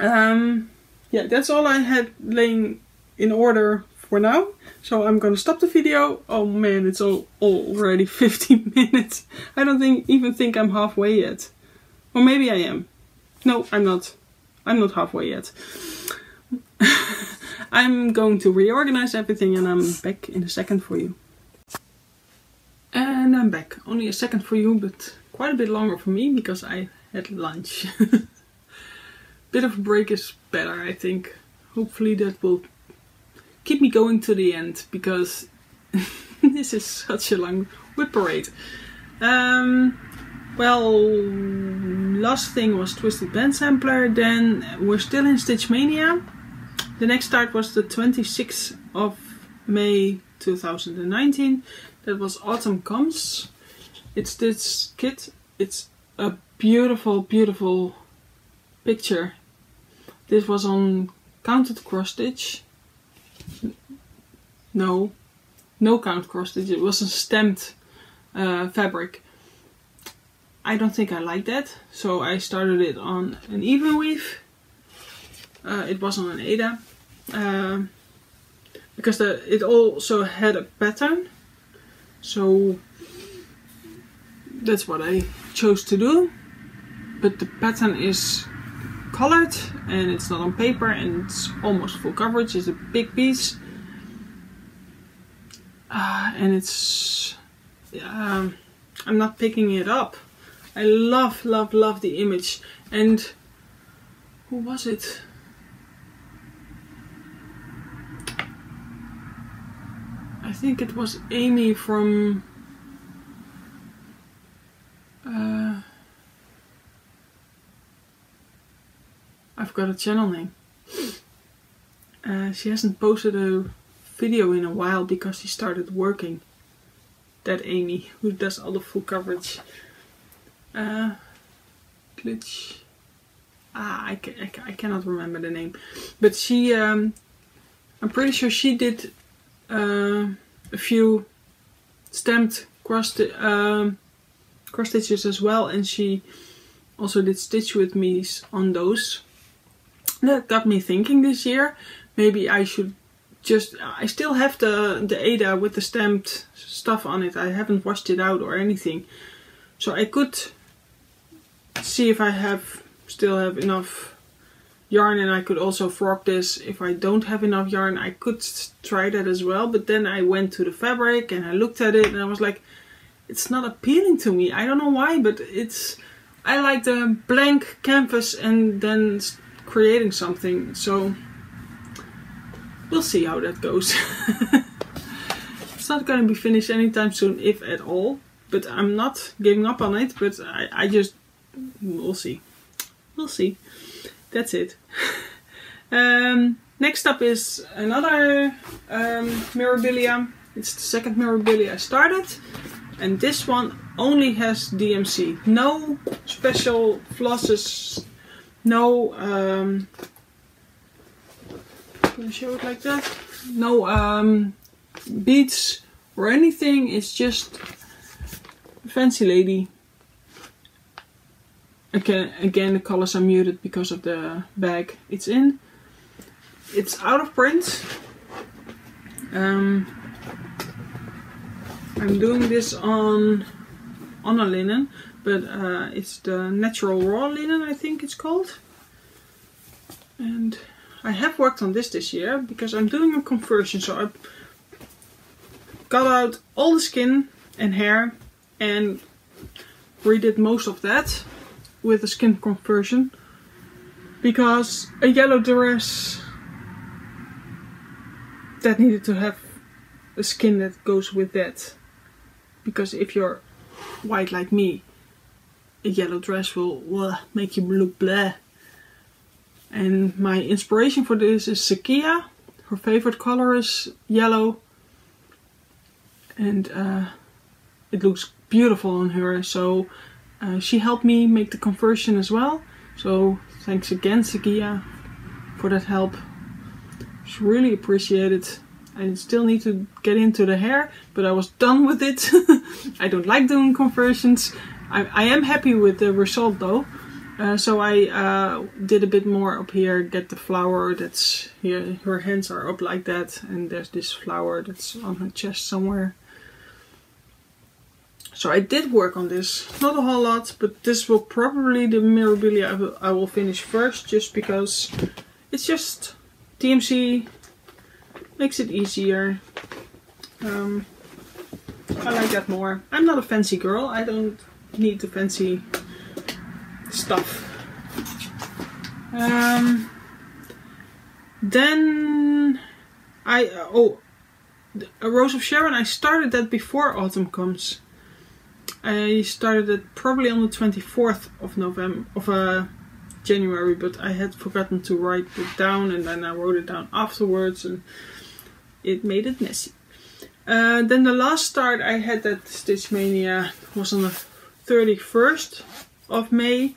Um, yeah, that's all I had laying in order for now. So I'm gonna stop the video. Oh man, it's all, already 15 minutes. I don't think even think I'm halfway yet. Or maybe I am. No, I'm not. I'm not halfway yet. I'm going to reorganize everything and I'm back in a second for you. And I'm back. Only a second for you, but quite a bit longer for me because I had lunch. bit of a break is better, I think. Hopefully that will keep me going to the end because this is such a long WIP parade. Um, well, last thing was Twisted Band Sampler. Then we're still in Stitch Mania. The next start was the 26th of May 2019 that was Autumn Comes. It's this kit. It's a beautiful, beautiful picture. This was on counted cross stitch. No, no count cross stitch. It was a stamped uh, fabric. I don't think I like that, so I started it on an even weave. Uh, it was on an Aida. Uh, because the, it also had a pattern so that's what I chose to do. But the pattern is colored and it's not on paper and it's almost full coverage. It's a big piece. Uh, and it's... Um, I'm not picking it up. I love, love, love the image. And who was it? I think it was Amy from uh, I've got a channel name. Uh, she hasn't posted a video in a while because she started working. That Amy, who does all the full coverage. Uh, glitch. Ah, I, I, I cannot remember the name. But she, um, I'm pretty sure she did uh, a few stamped cross, um, cross stitches as well and she also did stitch with me on those. That got me thinking this year, maybe I should just, I still have the, the Aida with the stamped stuff on it, I haven't washed it out or anything. So I could see if I have still have enough yarn and I could also frog this. If I don't have enough yarn I could try that as well. But then I went to the fabric and I looked at it and I was like it's not appealing to me. I don't know why but it's I like the blank canvas and then creating something so we'll see how that goes it's not gonna be finished anytime soon if at all but I'm not giving up on it but I, I just we'll see we'll see that's it. um, next up is another um, Mirabilia. It's the second Mirabilia I started. And this one only has DMC. No special flosses. No, um, show it like that? No um, beads or anything. It's just Fancy Lady Again, again the colors are muted because of the bag it's in. It's out of print. Um, I'm doing this on on a linen, but uh, it's the natural raw linen I think it's called. And I have worked on this this year because I'm doing a conversion. So I got out all the skin and hair and redid most of that with a skin conversion because a yellow dress that needed to have a skin that goes with that because if you're white like me a yellow dress will make you look blah and my inspiration for this is Sakia her favorite color is yellow and uh, it looks beautiful on her so uh, she helped me make the conversion as well. So thanks again Sakia for that help. It's really appreciated. I still need to get into the hair, but I was done with it. I don't like doing conversions. I, I am happy with the result though. Uh, so I uh, did a bit more up here, get the flower that's here, her hands are up like that and there's this flower that's on her chest somewhere. So I did work on this, not a whole lot, but this will probably the Mirabilia I will, finish first just because it's just DMC, makes it easier. Um, I like that more. I'm not a fancy girl. I don't need the fancy stuff. Um, then I oh a Rose of Sharon. I started that before autumn comes. I started it probably on the 24th of November of uh, January, but I had forgotten to write it down, and then I wrote it down afterwards, and it made it messy. Uh, then the last start I had that Stitch Mania was on the 31st of May.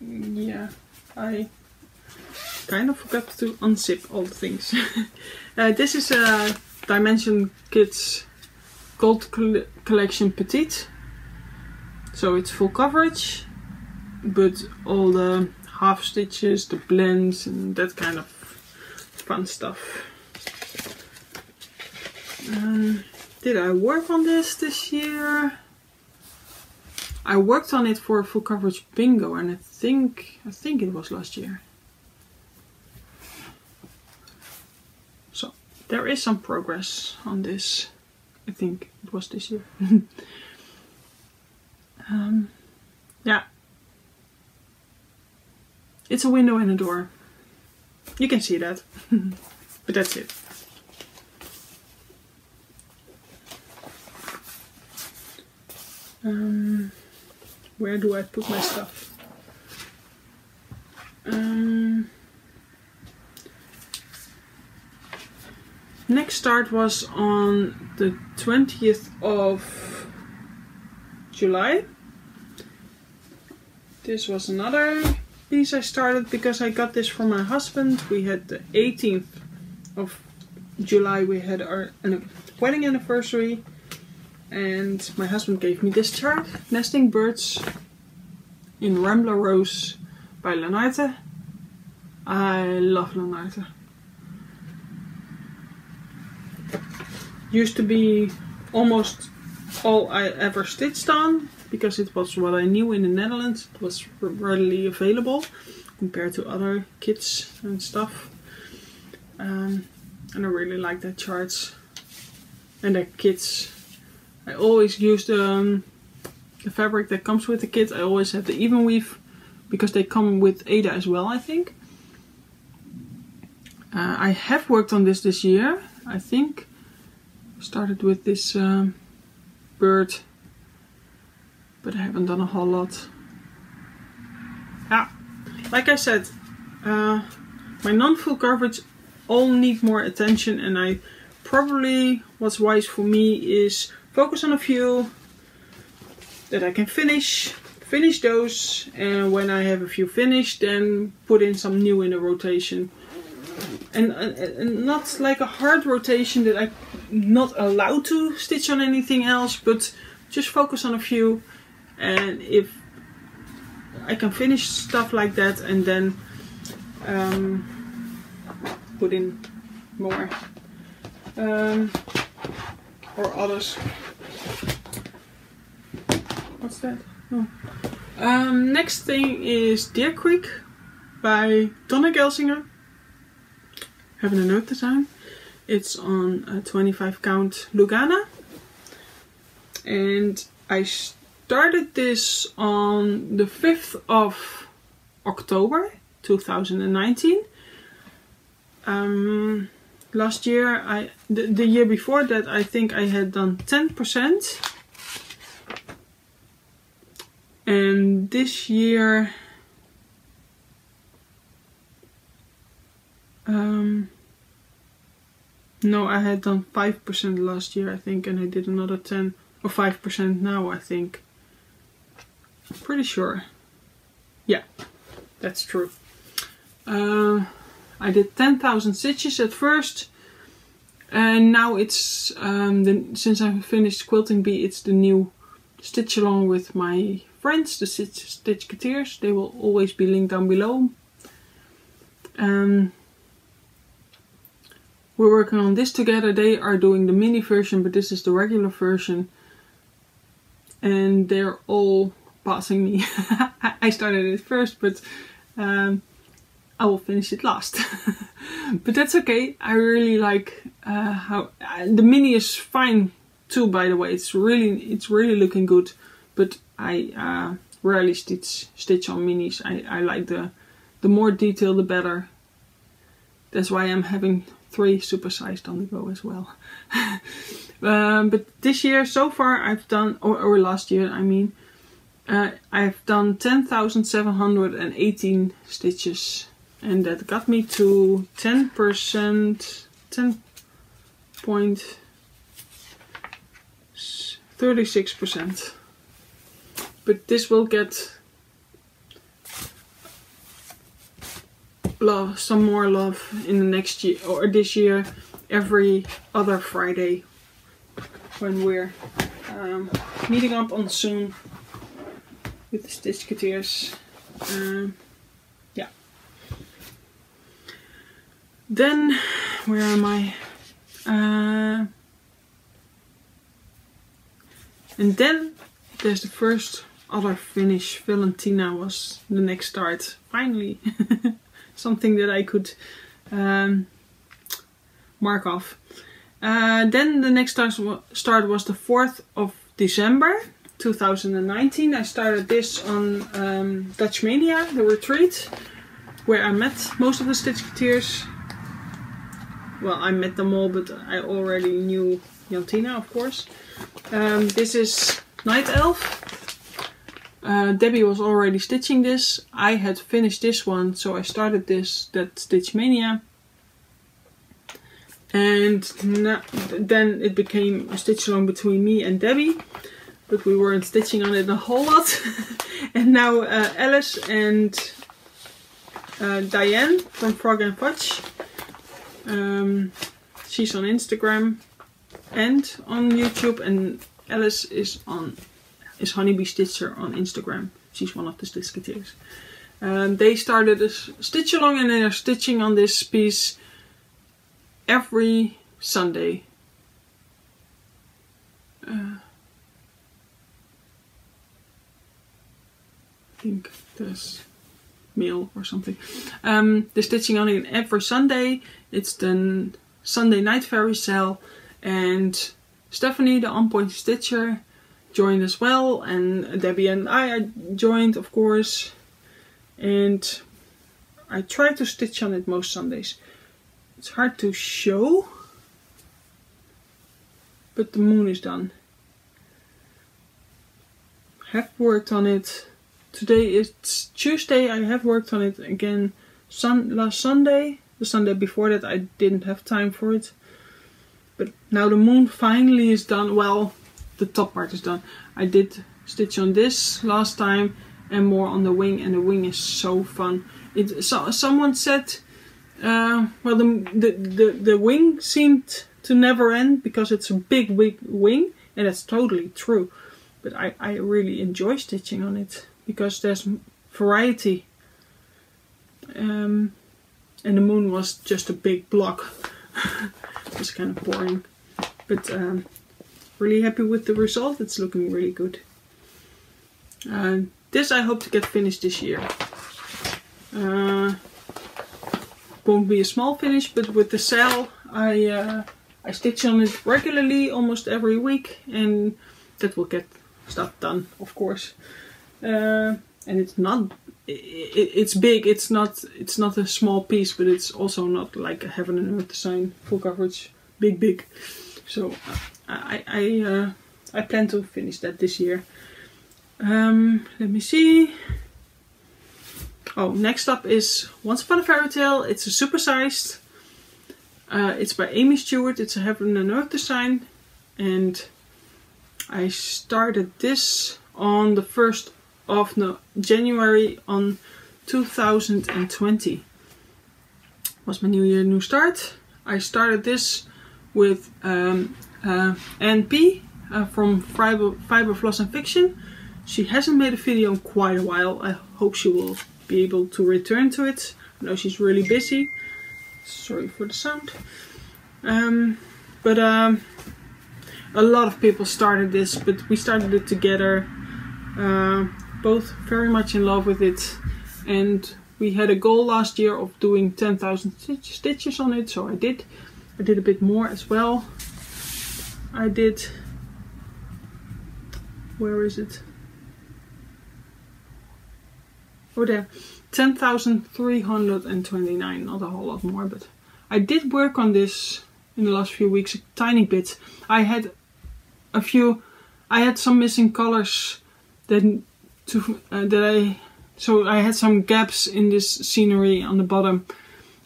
Yeah, I kind of forgot to unzip all the things. uh, this is a Dimensions kit Gold Collection Petite. So it's full coverage, but all the half stitches, the blends and that kind of fun stuff. Um, did I work on this this year? I worked on it for full coverage bingo and I think I think it was last year. So there is some progress on this. I think it was this year. um, yeah. It's a window and a door. You can see that. but that's it. Um, where do I put my stuff? Um, next start was on the 20th of July. This was another piece I started because I got this from my husband. We had the 18th of July, we had our wedding anniversary and my husband gave me this chart, Nesting Birds in Rambler Rose by Lanarte. I love Lanarte. Used to be almost all I ever stitched on because it was what I knew in the Netherlands. It was readily available compared to other kits and stuff. Um, and I really like that charts and the kits I always use the, um, the fabric that comes with the kit. I always have the even weave because they come with Aida as well, I think. Uh, I have worked on this this year, I think. Started with this um, bird, but I haven't done a whole lot. Yeah, like I said, uh, my non-full coverage all need more attention and I probably what's wise for me is focus on a few that I can finish, finish those and when I have a few finished then put in some new in the rotation. And, and not like a hard rotation that I'm not allowed to stitch on anything else but just focus on a few and if I can finish stuff like that and then um, put in more. Um, or others. What's that? Oh. Um, next thing is Deer Creek by Donna Gelsinger. Having a note design. It's on a 25 count Lugana. And I started this on the 5th of October 2019. Um, last year I the, the year before that I think I had done 10% and this year um no I had done 5% last year I think and I did another 10 or 5% now I think. Pretty sure. Yeah that's true. Uh, I did 10,000 stitches at first and now it's um, the, since I've finished Quilting Bee it's the new stitch along with my friends the Stitch, stitch Stitchketeers. They will always be linked down below. Um, we're working on this together. They are doing the mini version but this is the regular version. And they're all passing me. I started it first but um, I will finish it last. but that's okay. I really like uh, how uh, the mini is fine too. By the way, it's really it's really looking good. But I uh, rarely stitch stitch on minis. I, I like the the more detail the better. That's why I'm having three supersized on the go as well. um, but this year so far I've done, or, or last year I mean, uh, I've done 10,718 stitches and that got me to 10%, 10.36%. But this will get love, some more love in the next year or this year every other Friday when we're um, meeting up on Zoom with the Stitchketeers. Um, yeah. Then, where am I? Uh, and then there's the first other finish. Valentina was the next start. Finally, something that I could um, mark off. Uh, then the next start was the 4th of December 2019. I started this on um, Dutch Mania, the retreat, where I met most of the Stitchketeers. Well, I met them all, but I already knew Jantina, of course. Um, this is Night Elf. Uh, Debbie was already stitching this. I had finished this one, so I started this, that Stitch Mania. And then it became a stitch along between me and Debbie but we weren't stitching on it a whole lot. and now uh, Alice and uh, Diane from Frog and Fudge. Um, she's on Instagram and on YouTube, and Alice is on is Honeybee Stitcher on Instagram. She's one of the Stitchketeers. Um, they started a stitch along and they are stitching on this piece every Sunday. Uh, think there's meal or something. Um, they're stitching on it every Sunday. It's the Sunday night fairy SAL and Stephanie, the on point stitcher, joined as well and Debbie and I joined of course and I try to stitch on it most Sundays. It's hard to show but the moon is done. Have worked on it Today is Tuesday. I have worked on it again sun last Sunday. The Sunday before that I didn't have time for it. But now the moon finally is done. Well, the top part is done. I did stitch on this last time and more on the wing and the wing is so fun. It so, someone said uh, well the, the, the the wing seemed to never end because it's a big big wing and that's totally true. But I, I really enjoy stitching on it because there's variety. Um, and the moon was just a big block. it was kind of boring. But um, really happy with the result. It's looking really good. Uh, this I hope to get finished this year. Uh, won't be a small finish, but with the SAL I uh, I stitch on it regularly, almost every week, and that will get stuff done, of course and it's not it's big it's not it's not a small piece but it's also not like a heaven and earth design full coverage big big. So I I uh, I plan to finish that this year. Um, let me see. Oh next up is Once Upon a Fairy Tale. It's a supersized uh, it's by Amy Stewart. It's a heaven and earth design. And I started this on the 1st of no, January on 2020 was my new year new start. I started this with um, uh, NP uh, from Fiber, Fiber Floss and Fiction. She hasn't made a video in quite a while. I hope she will be able to return to it. I know she's really busy. Sorry for the sound. Um, but um, a lot of people started this but we started it together uh, both very much in love with it and We had a goal last year of doing 10,000 stitches on it, so I did. I did a bit more as well. I did, where is it? Oh there, 10,329, not a whole lot more, but I did work on this in the last few weeks a tiny bit. I had a few, I had some missing colors that to uh, that I so I had some gaps in this scenery on the bottom.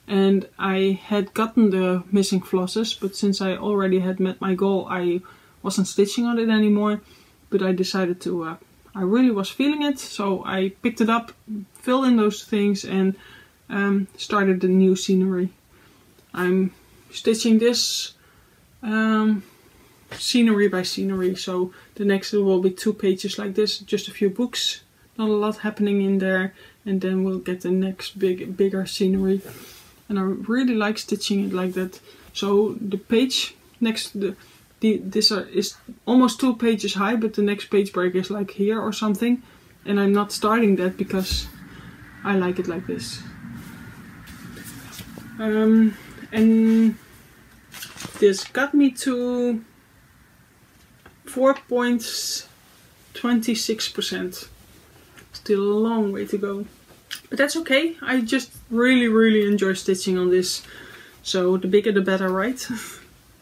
And I had gotten the missing flosses but since I already had met my goal I wasn't stitching on it anymore. But I decided to uh, I really was feeling it so I picked it up filled in those things and um, started the new scenery. I'm stitching this um, scenery by scenery. So the next will be two pages like this just a few books. Not a lot happening in there. And then we'll get the next big bigger scenery. And I really like stitching it like that. So the page next the, the this are, is almost two pages high but the next page break is like here or something. And I'm not starting that because I like it like this. Um, and this got me to 4.26% Still a long way to go. But that's okay. I just really, really enjoy stitching on this. So the bigger the better, right?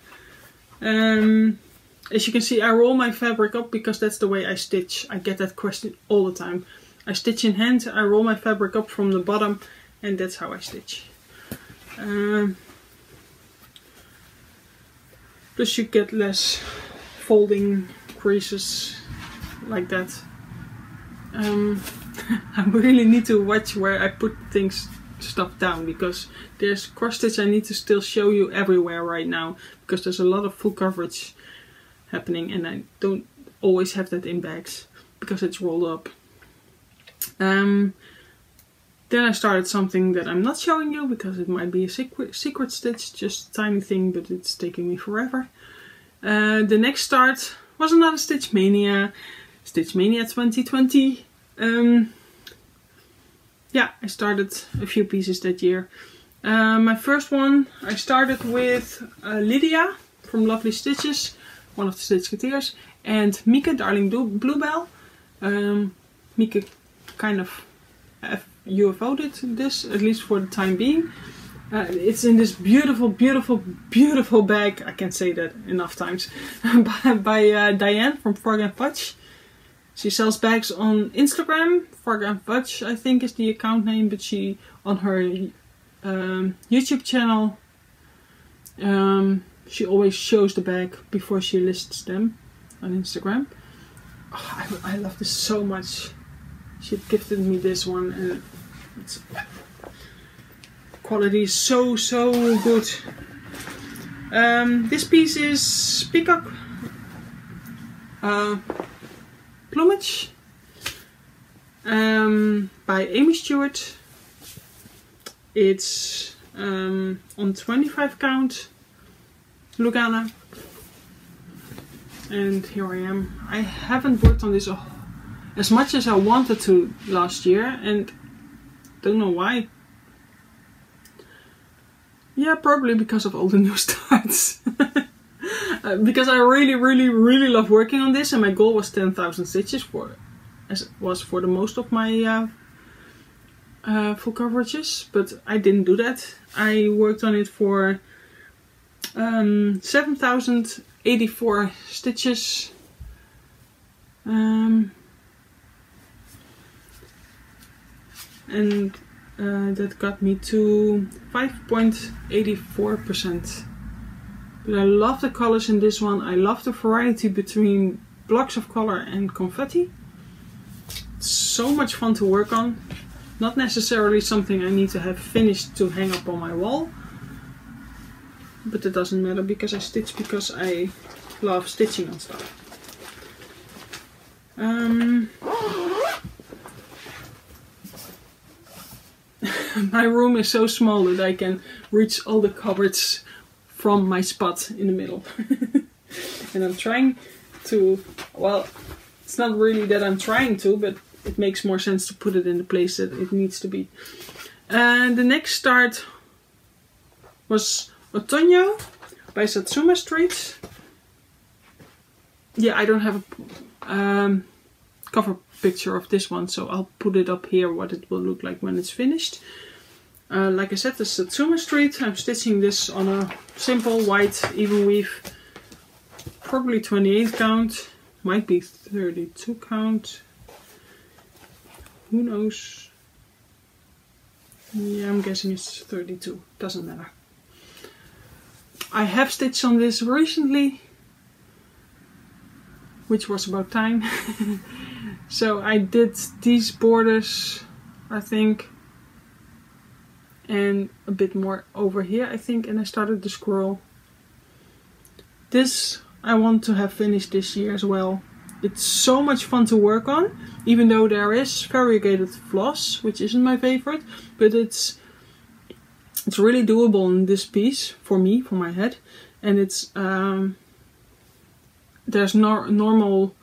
um, as you can see, I roll my fabric up because that's the way I stitch. I get that question all the time. I stitch in hand, I roll my fabric up from the bottom and that's how I stitch. Um, plus you get less folding creases like that. Um, I really need to watch where I put things stuff down because there's cross stitch I need to still show you everywhere right now because there's a lot of full coverage happening and I don't always have that in bags because it's rolled up. Um, then I started something that I'm not showing you because it might be a secret, secret stitch, just a tiny thing but it's taking me forever. Uh, the next start was another Stitch Mania, Stitch Mania 2020. Um, yeah, I started a few pieces that year. Uh, my first one, I started with uh, Lydia from Lovely Stitches, one of the stitch Stitchketeers, and Mika, Darling Bluebell. Um, Mika kind of UFO'd it this, at least for the time being. Uh, it's in this beautiful, beautiful, beautiful bag. I can't say that enough times. by, by uh, Diane from Frog and Fudge. She sells bags on Instagram. Frog and Fudge, I think, is the account name. But she, on her um, YouTube channel, um, she always shows the bag before she lists them on Instagram. Oh, I, I love this so much. She gifted me this one and it's quality is so so good. Um, this piece is Peacock uh, Plumage um, by Amy Stewart. It's um, on 25 count Lugana and here I am. I haven't worked on this as much as I wanted to last year and don't know why. Yeah, probably because of all the new starts. uh, because I really, really, really love working on this and my goal was 10,000 stitches for as it was for the most of my uh, uh, full coverages, but I didn't do that. I worked on it for um, 7,084 stitches. Um, and uh, that got me to 5.84%. But I love the colors in this one. I love the variety between blocks of color and confetti. So much fun to work on. Not necessarily something I need to have finished to hang up on my wall. But it doesn't matter because I stitch because I love stitching on stuff. Um, my room is so small that I can reach all the cupboards from my spot in the middle. and I'm trying to, well, it's not really that I'm trying to, but it makes more sense to put it in the place that it needs to be. And the next start was Otoño by Satsuma Street. Yeah, I don't have a um, cover picture of this one, so I'll put it up here what it will look like when it's finished. Uh, like I said, this is Satsuma Street. I'm stitching this on a simple white even weave, probably 28 count, might be 32 count. Who knows? Yeah, I'm guessing it's 32. Doesn't matter. I have stitched on this recently, which was about time. so I did these borders, I think, and a bit more over here, I think, and I started the squirrel. This I want to have finished this year as well. It's so much fun to work on, even though there is variegated floss, which isn't my favorite, but it's it's really doable in this piece for me, for my head, and it's um, there's no normal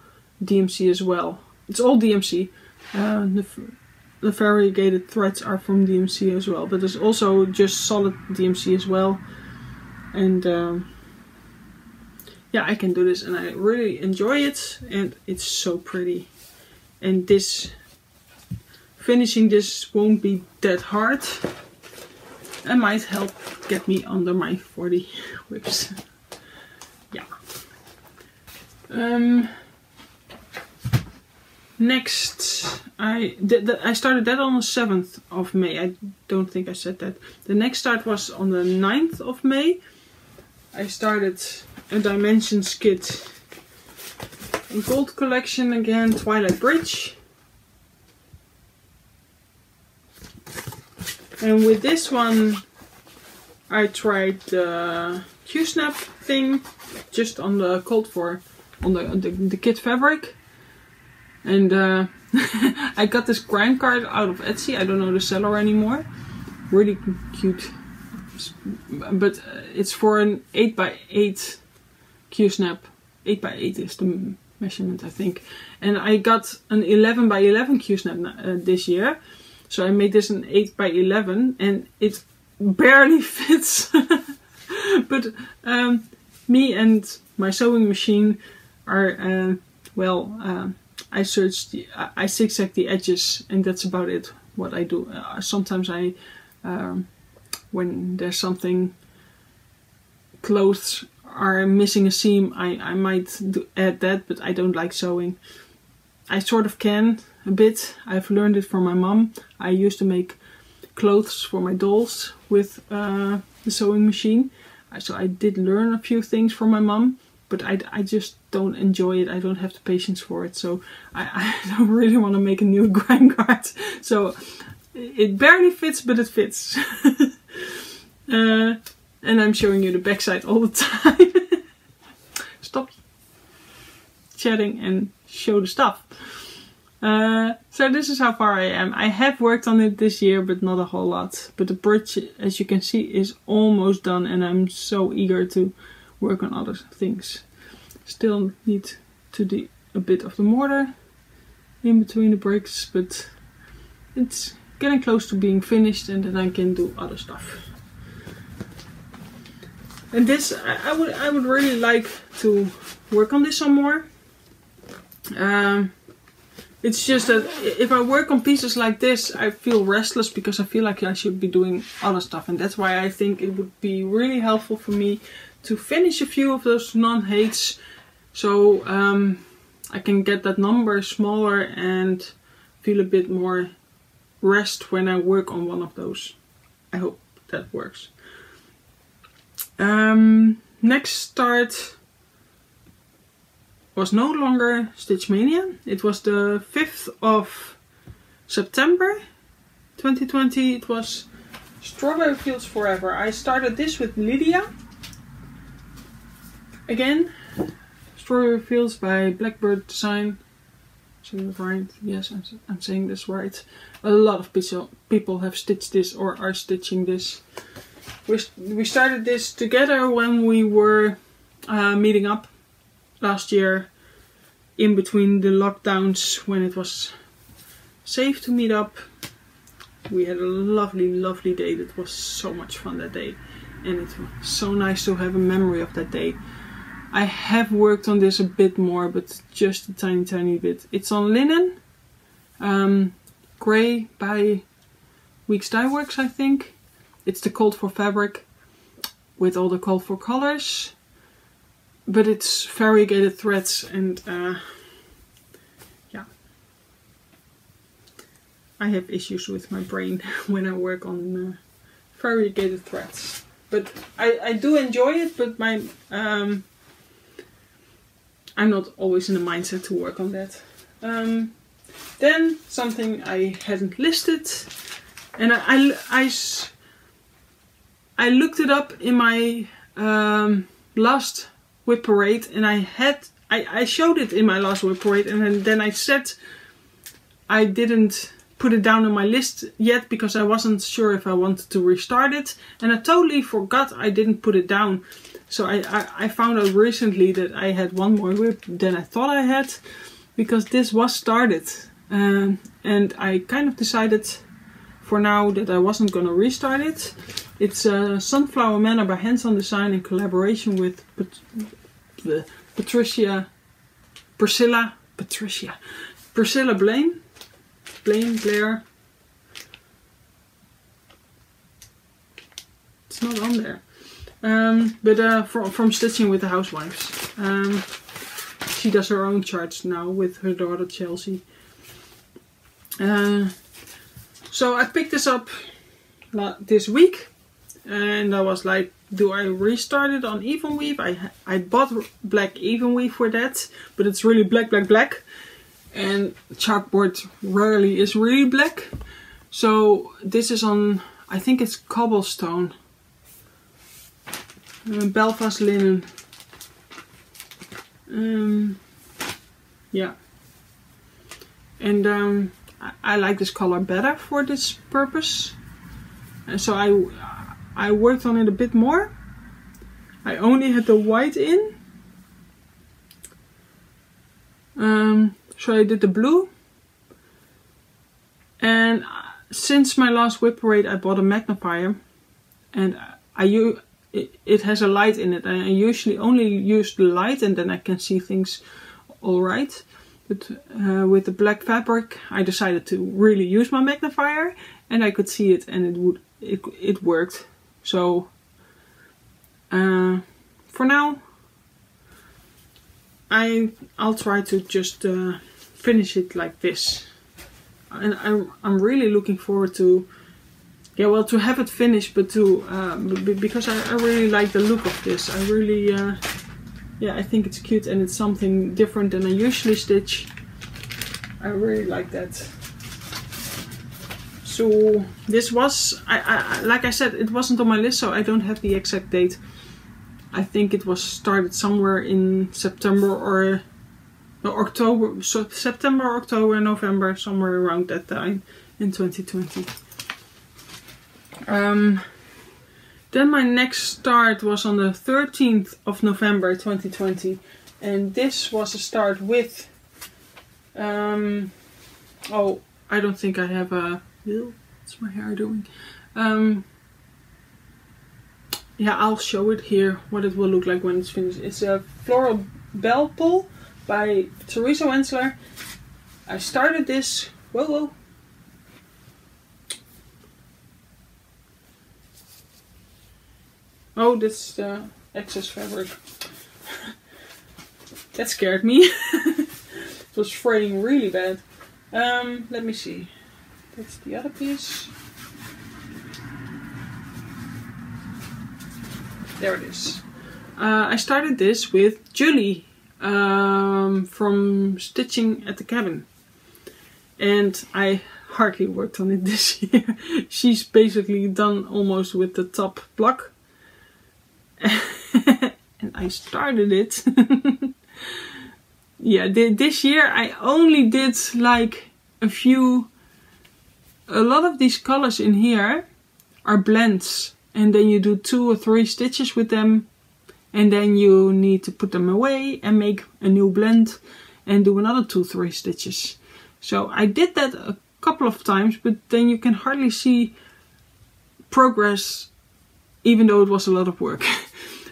DMC as well. It's all DMC. Uh, the, variegated threads are from DMC as well, but there's also just solid DMC as well, and. Um, yeah, I can do this and I really enjoy it and it's so pretty. And this, finishing this won't be that hard and might help get me under my 40 WIPs. yeah. Um, next, I I started that on the 7th of May. I don't think I said that. The next start was on the 9th of May. I started a Dimensions kit. A gold collection again, Twilight Bridge. And with this one, I tried the Q-snap thing just on the cold for on the, the, the kit fabric. And uh, I got this grime guard out of Etsy. I don't know the seller anymore. Really cute. But uh, it's for an 8x8 Q-snap. 8 by 8 is the measurement I think. And I got an 11 by 11 Q-snap uh, this year. So I made this an 8 by 11 and it barely fits. but um, me and my sewing machine are, uh, well, uh, I searched, the, I zigzag the edges and that's about it what I do. Uh, sometimes I, um, when there's something clothes are missing a seam, I, I might do, add that, but I don't like sewing. I sort of can a bit. I've learned it from my mom. I used to make clothes for my dolls with uh, the sewing machine. So I did learn a few things from my mom, but I, I just don't enjoy it. I don't have the patience for it. So I, I don't really want to make a new grime guard. So it barely fits, but it fits. uh, and I'm showing you the backside all the time. Stop chatting and show the stuff. Uh, so this is how far I am. I have worked on it this year, but not a whole lot. But the bridge, as you can see, is almost done and I'm so eager to work on other things. Still need to do a bit of the mortar in between the bricks, but it's getting close to being finished and then I can do other stuff. And this, I, I, would I would really like to work on this some more. Um, it's just that if I work on pieces like this, I feel restless because I feel like I should be doing other stuff. And that's why I think it would be really helpful for me to finish a few of those non-HAEDs. So um, I can get that number smaller and feel a bit more rest when I work on one of those. I hope that works. Um, next start was no longer Stitch Mania. It was the 5th of September 2020. It was Strawberry Fields Forever. I started this with Lydia. Again, Strawberry Fields by Blackbird Design. It right? Yes, I'm, I'm saying this right. A lot of people have stitched this or are stitching this we, we started this together when we were uh, meeting up last year in between the lockdowns when it was safe to meet up. We had a lovely, lovely day. It was so much fun that day. And it was so nice to have a memory of that day. I have worked on this a bit more, but just a tiny, tiny bit. It's on linen. Um, grey by Weeks Dye Works, I think. It's the called for fabric with all the called for colors. But it's variegated threads and uh, yeah. I have issues with my brain when I work on uh, variegated threads. But I, I do enjoy it, but my um, I'm not always in the mindset to work on that. Um, then something I hadn't listed, and I, I, I, I looked it up in my um, last WIP parade, and I had I, I showed it in my last WIP parade, and then I said I didn't put it down on my list yet because I wasn't sure if I wanted to restart it, and I totally forgot I didn't put it down. So I, I, I found out recently that I had one more WIP than I thought I had because this was started. Um, and I kind of decided for now that I wasn't gonna restart it. It's uh, Sunflower Manor by Hands On Design in collaboration with Pat the Patricia, Priscilla, Patricia, Priscilla Blaine, Blaine, Blair. It's not on there. Um, but uh, from, from Stitching with the Housewives. Um, she does her own charts now with her daughter Chelsea. Uh, so I picked this up this week and I was like, do I restart it on even weave? I I bought black even weave for that, but it's really black, black, black. And chalkboard rarely is really black. So this is on, I think it's cobblestone. Uh, Belfast linen. Um, yeah. And um, I, I like this color better for this purpose. And so I I worked on it a bit more. I only had the white in. Um, so I did the blue. And since my last WIP parade I bought a magnifier. And I it, it has a light in it. And I usually only use the light and then I can see things alright. But uh, with the black fabric I decided to really use my magnifier. And I could see it and it would it, it worked. So uh, for now, I I'll try to just uh, finish it like this, and I'm I'm really looking forward to yeah well to have it finished, but to uh, because I, I really like the look of this. I really uh, yeah I think it's cute and it's something different than I usually stitch. I really like that. So this was, I, I, like I said, it wasn't on my list, so I don't have the exact date. I think it was started somewhere in September or October, so September, October, November, somewhere around that time in 2020. Um, then my next start was on the 13th of November 2020, and this was a start with. Um, oh, I don't think I have a. What's my hair doing? Um, yeah, I'll show it here, what it will look like when it's finished. It's a Floral Bell Pull by Teresa Wentzler. I started this, whoa, whoa. Oh, this uh, excess fabric. that scared me. it was fraying really bad. Um, let me see. That's the other piece. There it is. Uh, I started this with Julie um, from Stitching at the Cabin. And I hardly worked on it this year. She's basically done almost with the top block. and I started it. yeah, this year I only did like a few a lot of these colors in here are blends and then you do two or three stitches with them and then you need to put them away and make a new blend and do another two three stitches so I did that a couple of times, but then you can hardly see progress, even though it was a lot of work.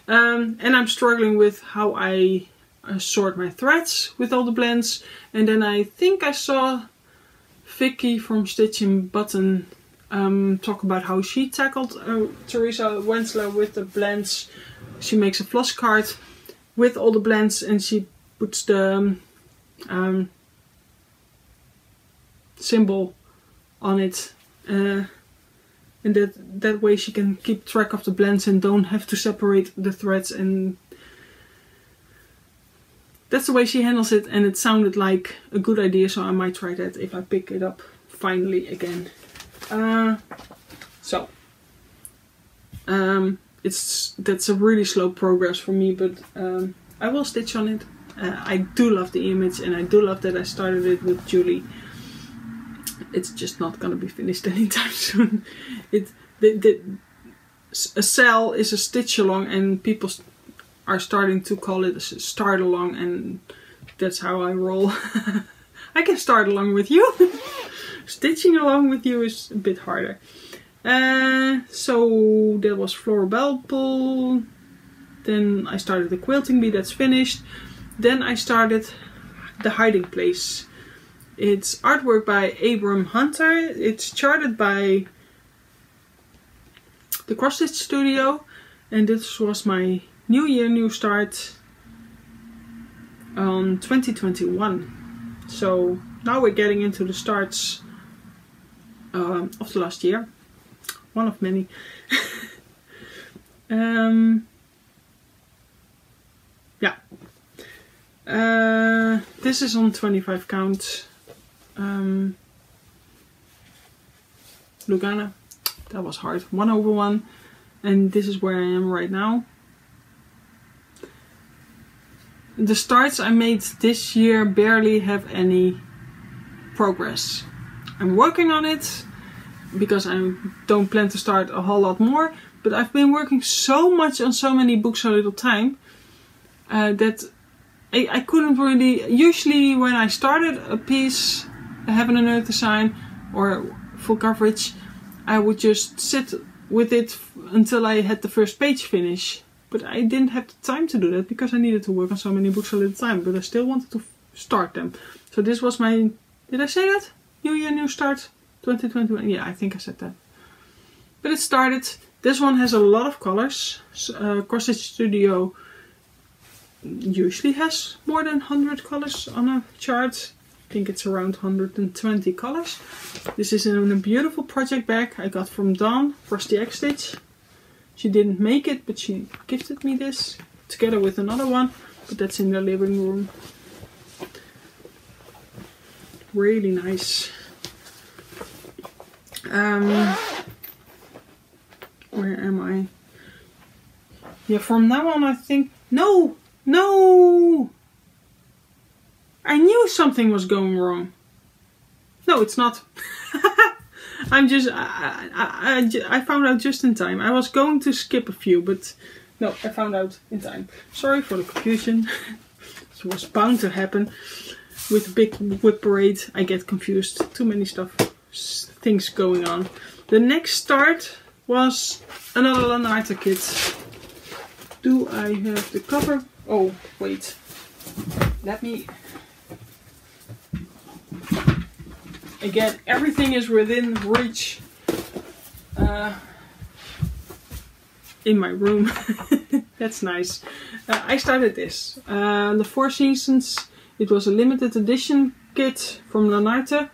um, and I'm struggling with how I uh, sort my threads with all the blends. And then I think I saw Vicky from Stitching Button um, talk about how she tackled uh, Teresa Wentzler with the blends. She makes a floss card with all the blends and she puts the um, symbol on it. Uh, and that, that way she can keep track of the blends and don't have to separate the threads and that's the way she handles it and it sounded like a good idea so I might try that if I pick it up finally again. Uh, so um, it's that's a really slow progress for me but um, I will stitch on it. Uh, I do love the image and I do love that I started it with Julie. It's just not gonna be finished anytime soon. It the, the a SAL is a stitch along and people are starting to call it a start along and that's how I roll. I can start along with you. Stitching along with you is a bit harder. Uh, so that was Floral Bell Pull. Then I started the quilting bee, that's finished. Then I started the hiding place. It's artwork by Abram Hunter. It's charted by the Cross Stitch Studio. And this was my New Year, New Start on 2021. So now we're getting into the starts um, of the last year. One of many. um, yeah. Uh, this is on 25 count. Um, Lugana. That was hard. One over one. And this is where I am right now. The starts I made this year barely have any progress. I'm working on it because I don't plan to start a whole lot more. But I've been working so much on so many books so little time uh, that I, I, couldn't really. Usually, when I started a piece, Heaven and Earth design or full coverage, I would just sit with it until I had the first page finish. But I didn't have the time to do that because I needed to work on so many books all the time. But I still wanted to start them. So this was my. Did I say that? New year, new start. 2021. Yeah, I think I said that. But it started. This one has a lot of colors. Uh, Stitch Studio usually has more than 100 colors on a chart. Think it's around 120 colors. This is in a beautiful project bag I got from Dawn, Frosty X Stitch. She didn't make it, but she gifted me this together with another one. But that's in the living room. Really nice. Um, where am I? Yeah, from now on I think... No! No! I knew something was going wrong. No, it's not. I'm just... I, I, I, I found out just in time. I was going to skip a few, but... No, I found out in time. Sorry for the confusion. it was bound to happen. With big WIP parade, I get confused. Too many stuff things going on. The next start was another Lanarte kit. Do I have the cover? Oh, wait. Let me... Again, everything is within reach uh, in my room. That's nice. Uh, I started this. Uh, the Four Seasons, it was a limited edition kit from Lanarte.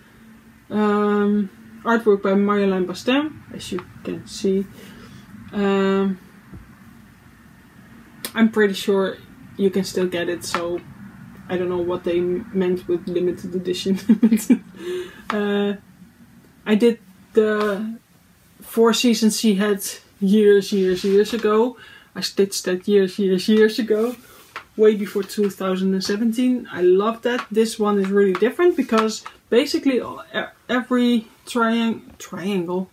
Um, artwork by Marjolein Bastin, as you can see. Um, I'm pretty sure you can still get it, so I don't know what they meant with limited edition. uh, I did the four seasons she had years, years, years ago. I stitched that years, years, years ago, way before 2017. I love that. This one is really different because basically every triang triangle,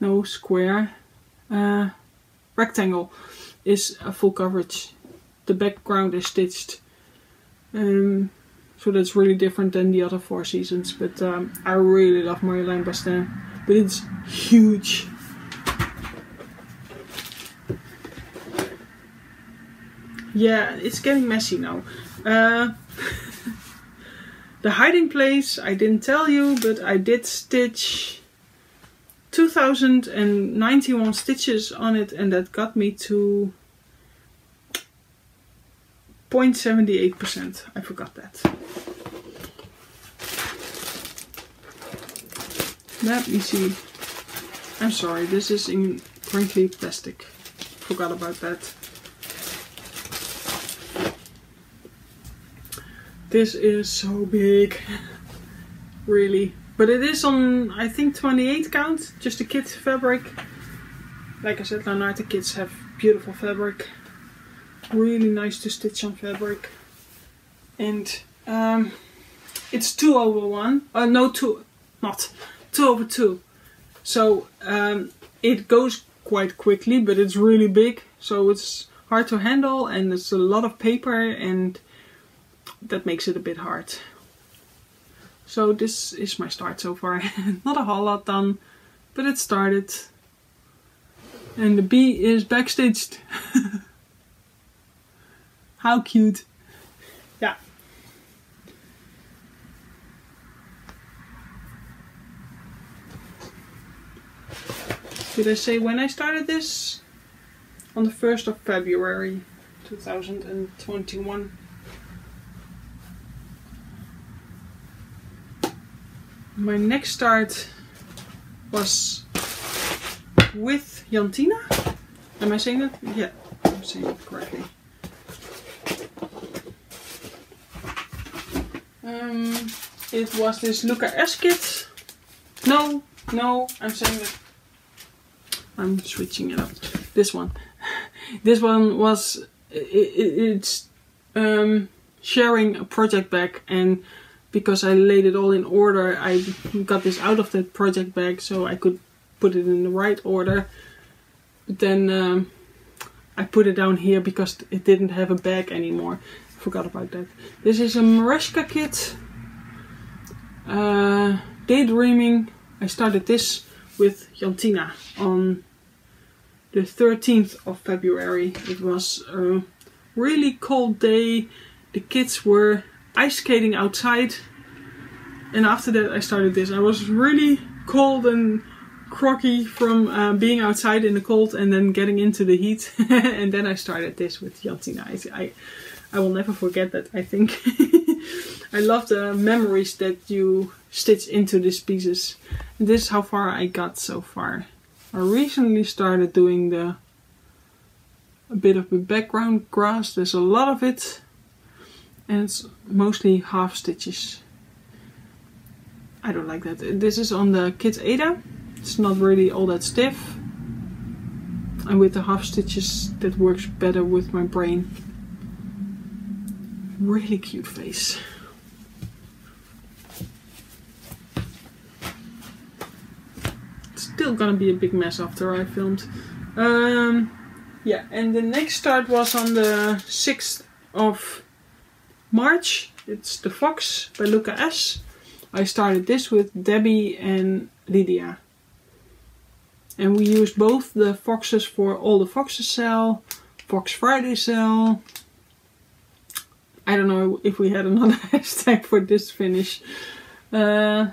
no square, uh, rectangle is a full coverage. The background is stitched. Um, So that's really different than the other four seasons. But um, I really love Marjolein Bastin. But it's huge. Yeah, it's getting messy now. Uh, the hiding place, I didn't tell you, but I did stitch 2091 stitches on it and that got me to 0.78%. I forgot that. Let me see. I'm sorry, this is in crinkly plastic. Forgot about that. This is so big. really. But it is on, I think, 28 count. Just a kit fabric. Like I said, Lanarte kits have beautiful fabric. Really nice to stitch on fabric. And um, it's 2 over 1. Uh, no, 2. Not. 2 over 2. So um, it goes quite quickly, but it's really big. So it's hard to handle and it's a lot of paper and that makes it a bit hard. So this is my start so far. Not a whole lot done, but it started. And the bee is backstitched. How cute. Yeah. Did I say when I started this? On the 1st of February 2021. my next start was with Jantina. Am I saying that? Yeah, I'm saying it correctly. Um, it was this Luca S kit. No, no, I'm saying that. I'm switching it up. This one. This one was it, it, it's um, sharing a project bag and because I laid it all in order, I got this out of the project bag so I could put it in the right order. But then um, I put it down here because it didn't have a bag anymore. Forgot about that. This is a Merejka kit. Uh, Daydreaming. I started this with Jantina on the 13th of February. It was a really cold day. The kids were ice skating outside. And after that I started this. I was really cold and crocky from uh, being outside in the cold and then getting into the heat. and then I started this with Jantina. I, I, I will never forget that, I think. I love the memories that you stitch into these pieces. And this is how far I got so far. I recently started doing the a bit of the background grass. There's a lot of it and it's mostly half stitches. I don't like that. This is on the Kit Aida. It's not really all that stiff. And with the half stitches that works better with my brain. Really cute face. still gonna be a big mess after I filmed. Um, yeah, and the next start was on the 6th of March. It's The Fox by Luca S. I started this with Debbie and Lydia. And we used both the foxes for all the foxes SAL, Fox Friday SAL. I don't know if we had another hashtag for this finish. Uh,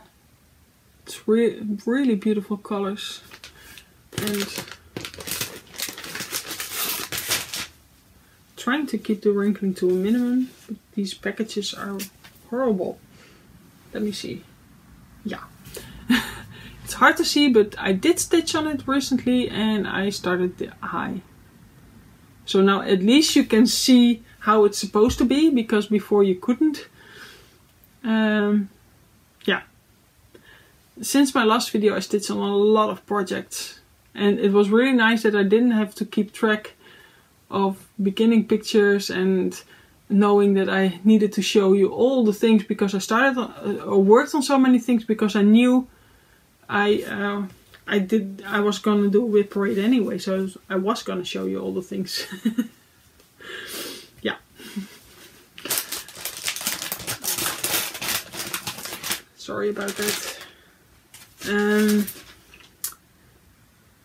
it's re really beautiful colors. And trying to keep the wrinkling to a minimum, but these packages are horrible. Let me see. Yeah. it's hard to see, but I did stitch on it recently and I started the eye. So now at least you can see how it's supposed to be, because before you couldn't. Um, yeah. Since my last video I stitched on a lot of projects. And it was really nice that I didn't have to keep track of beginning pictures and knowing that I needed to show you all the things because I started uh, or worked on so many things because I knew I uh, I did I was gonna do a WIP parade anyway so I was, I was gonna show you all the things Sorry about that. Um,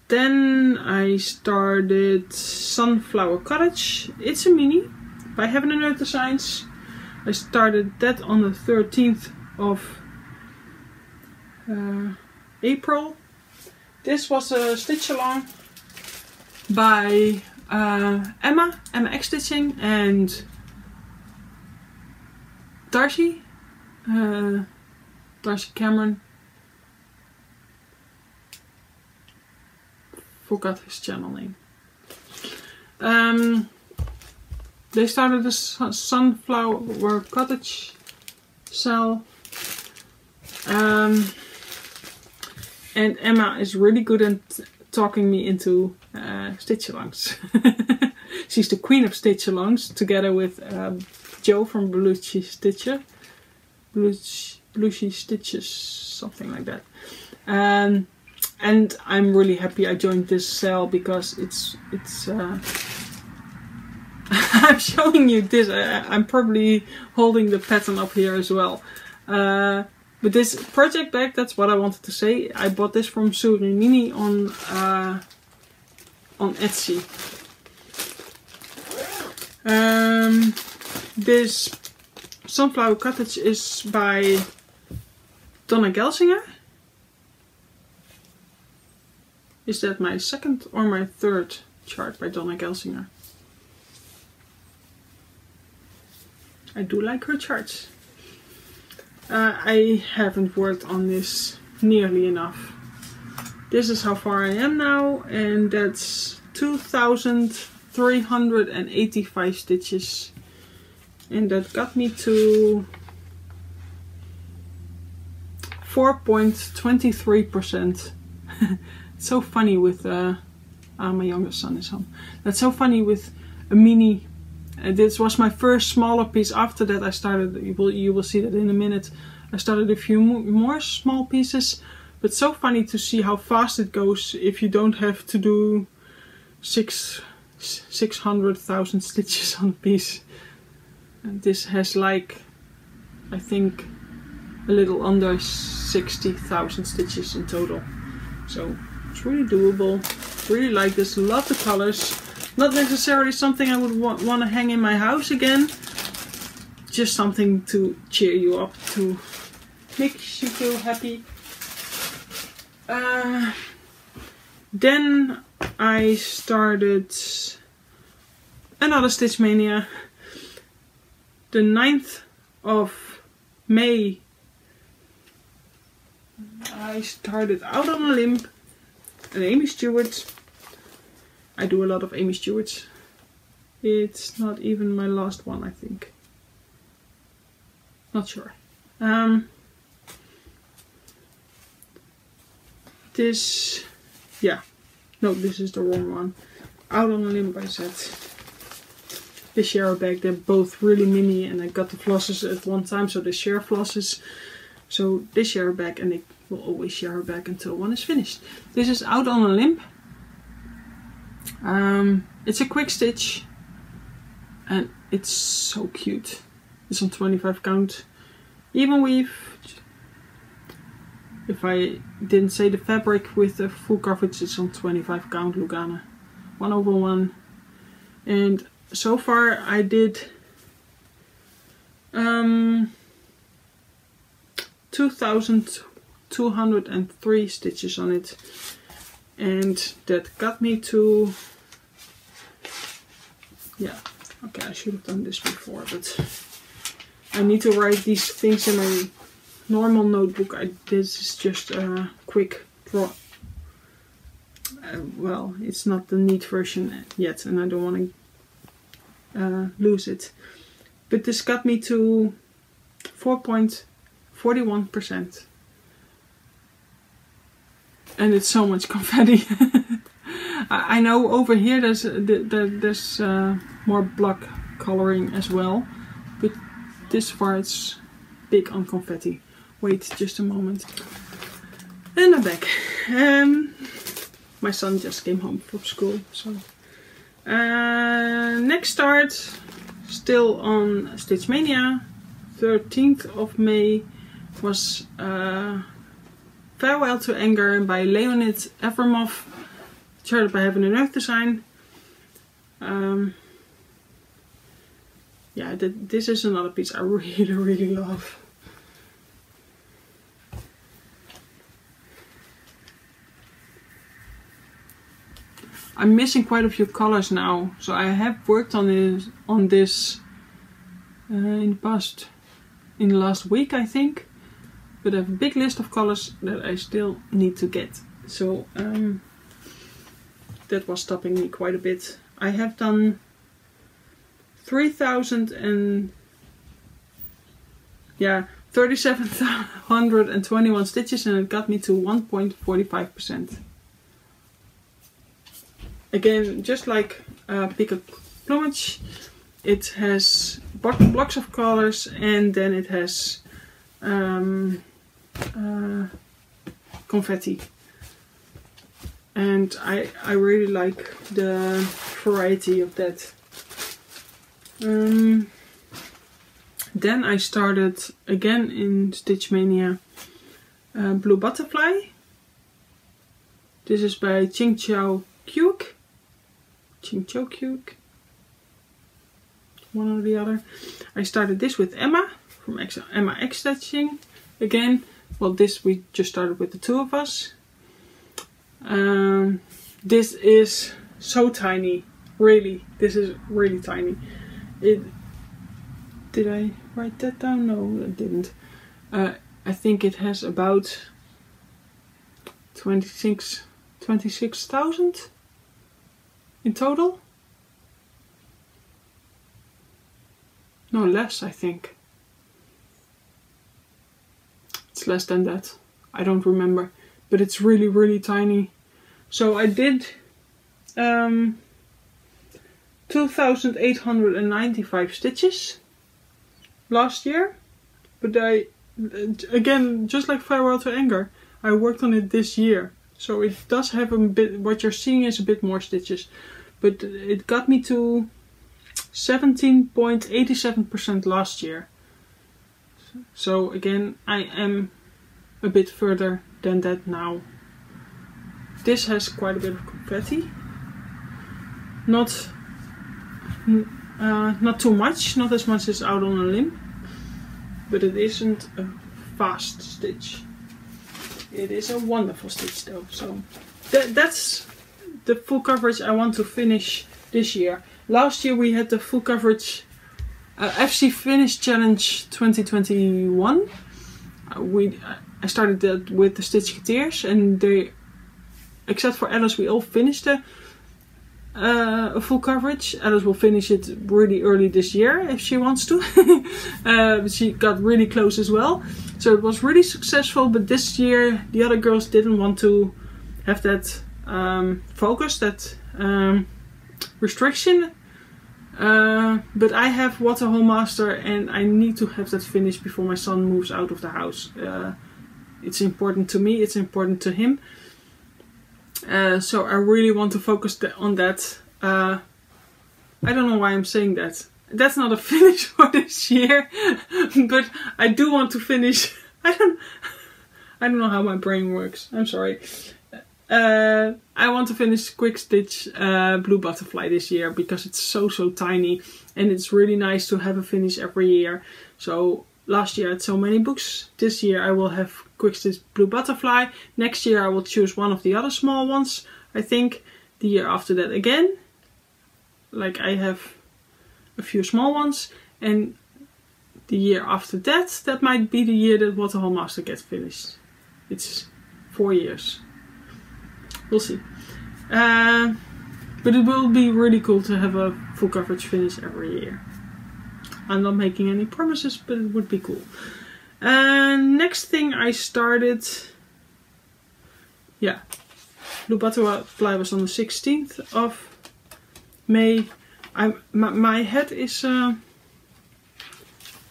then I started Sunflower Cottage. It's a mini by Heaven and Earth Designs. I started that on the 13th of uh, April. This was a stitch along by uh, Emma, Emma X Stitching, and Darcy, uh, Darcy Cameron. Forgot his channel name. Um, they started a sunflower cottage SAL. Um, and Emma is really good at talking me into uh, stitch alongs. She's the queen of stitch alongs together with um, Joe from Belushi Stitcher. Belushi Stitches, something like that. Um, and I'm really happy I joined this SAL because it's it's uh, I'm showing you this. I, I'm probably holding the pattern up here as well. Uh, but this project bag that's what I wanted to say. I bought this from Surinini on uh, on Etsy. Um, this Sunflower Cottage is by Donna Gelsinger Is that my second or my third chart by Donna Gelsinger? I do like her charts. Uh, I haven't worked on this nearly enough. This is how far I am now and that's 2385 stitches and that got me to 4.23% so funny with uh, uh, my youngest son is home. That's so funny with a mini. Uh, this was my first smaller piece. After that, I started. You will you will see that in a minute. I started a few more small pieces, but so funny to see how fast it goes if you don't have to do six six hundred thousand stitches on a piece. And this has like, I think, a little under sixty thousand stitches in total. So it's really doable. Really like this. Love the colors. Not necessarily something I would wa want to hang in my house again. Just something to cheer you up, to make you feel happy. Uh, then I started another Stitch Mania. The 9th of May I started out on a limb an Amy Stewart. I do a lot of Amy Stewarts. It's not even my last one, I think. Not sure. Um, this, yeah, no, this is the wrong one. Out on a limb, I said. The share bag, they're both really mini and I got the flosses at one time, so they share flosses. So this share bag and they will always share back until one is finished. This is out on a limb. Um, it's a quick stitch and it's so cute. It's on 25 count. Even weave. If I didn't say the fabric with the full coverage, it's on 25 count Lugana. 1 over 1. And so far I did um, 2000 203 stitches on it. And that got me to yeah okay I should have done this before but I need to write these things in my normal notebook. I, this is just a quick draw. Uh, well it's not the neat version yet and I don't want to uh, lose it. But this got me to 4.41 percent and it's so much confetti. I know over here there's there's uh, more black coloring as well, but this far it's big on confetti. Wait just a moment. And I'm back. Um, my son just came home from school, so uh, next start still on Stitch Mania, 13th of May, was uh, Farewell to Anger by Leonid Afremov, charted by Heaven and Earth Design. Um, yeah, th this is another piece I really, really love. I'm missing quite a few colors now, so I have worked on this on this uh, in the past, in the last week I think, have a big list of colors that I still need to get. So um, that was stopping me quite a bit. I have done 3,000 and yeah 3721 stitches and it got me to 1.45% again just like uh, pick a plumage it has blocks of colors and then it has um, uh, confetti and I, I really like the variety of that um, then I started again in Stitch Mania uh, Blue Butterfly this is by Ching Chao Kyuk Chinchokuk. One or the other. I started this with Emma from Emma X Stitching. Again, well this we just started with the two of us. Um, this is so tiny. Really, this is really tiny. It did I write that down? No, I didn't. Uh, I think it has about 26 26,000 in total? No, less, I think. It's less than that. I don't remember. But it's really, really tiny. So I did um, 2,895 stitches last year. But I, again, just like Farewell to Anger, I worked on it this year. So it does have a bit, what you're seeing is a bit more stitches. But it got me to 17.87% last year. So again, I am a bit further than that now. This has quite a bit of confetti. Not, uh, not too much, not as much as out on a limb. But it isn't a fast stitch. It is a wonderful stitch though. So that, that's the full coverage I want to finish this year. Last year we had the full coverage uh, FC Finish Challenge 2021. Uh, we I started that with the Stitchketeers and they, except for Alice, we all finished the uh, full coverage. Alice will finish it really early this year if she wants to. uh, she got really close as well. So it was really successful, but this year the other girls didn't want to have that um, focus, that um, restriction. Uh, but I have Waterhole Master and I need to have that finished before my son moves out of the house. Uh, it's important to me, it's important to him. Uh, so I really want to focus on that. Uh, I don't know why I'm saying that. That's not a finish for this year, but I do want to finish. I don't. I don't know how my brain works. I'm sorry. Uh, I want to finish Quick Stitch uh, Blue Butterfly this year because it's so so tiny and it's really nice to have a finish every year. So last year I had so many books. This year I will have Quick Stitch Blue Butterfly. Next year I will choose one of the other small ones. I think the year after that again. Like I have a few small ones and the year after that, that might be the year that Waterhole Master gets finished. It's four years. We'll see. Uh, but it will be really cool to have a full coverage finish every year. I'm not making any promises, but it would be cool. And next thing I started, yeah, Blue Fly was on the 16th of May. I'm, my, my head is, uh,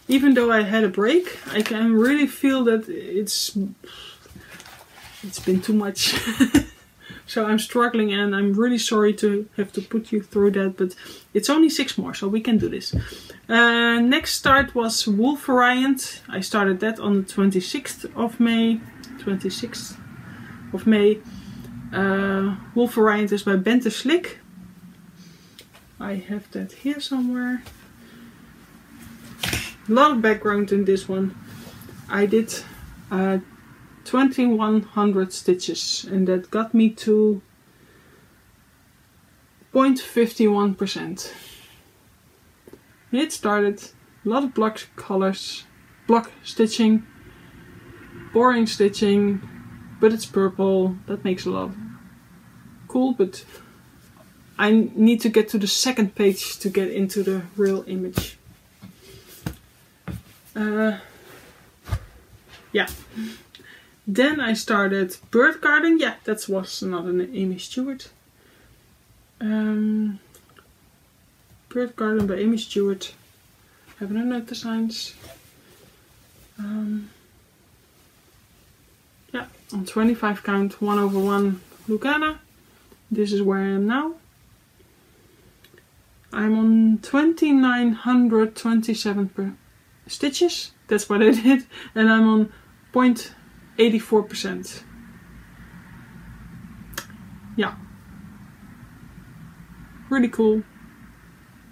even though I had a break, I can really feel that it's, it's been too much. So I'm struggling and I'm really sorry to have to put you through that, but it's only six more, so we can do this. Uh, next start was Wolf Variant. I started that on the 26th of May. 26th of May. Uh, Wolf Variant is by Bente Schlick. I have that here somewhere. A lot of background in this one. I did uh, 2100 stitches and that got me to 0.51%. It started a lot of block colors, block stitching, boring stitching, but it's purple, that makes a lot cool, but I need to get to the second page to get into the real image. Uh, yeah. Then I started Bird Garden. Yeah, that was another Amy Stewart. Um, Bird Garden by Amy Stewart. Have no note designs. Um, yeah, on 25 count, 1 over 1 Lugana. This is where I am now. I'm on 2927 stitches. That's what I did. And I'm on 0.84%. Yeah. Really cool.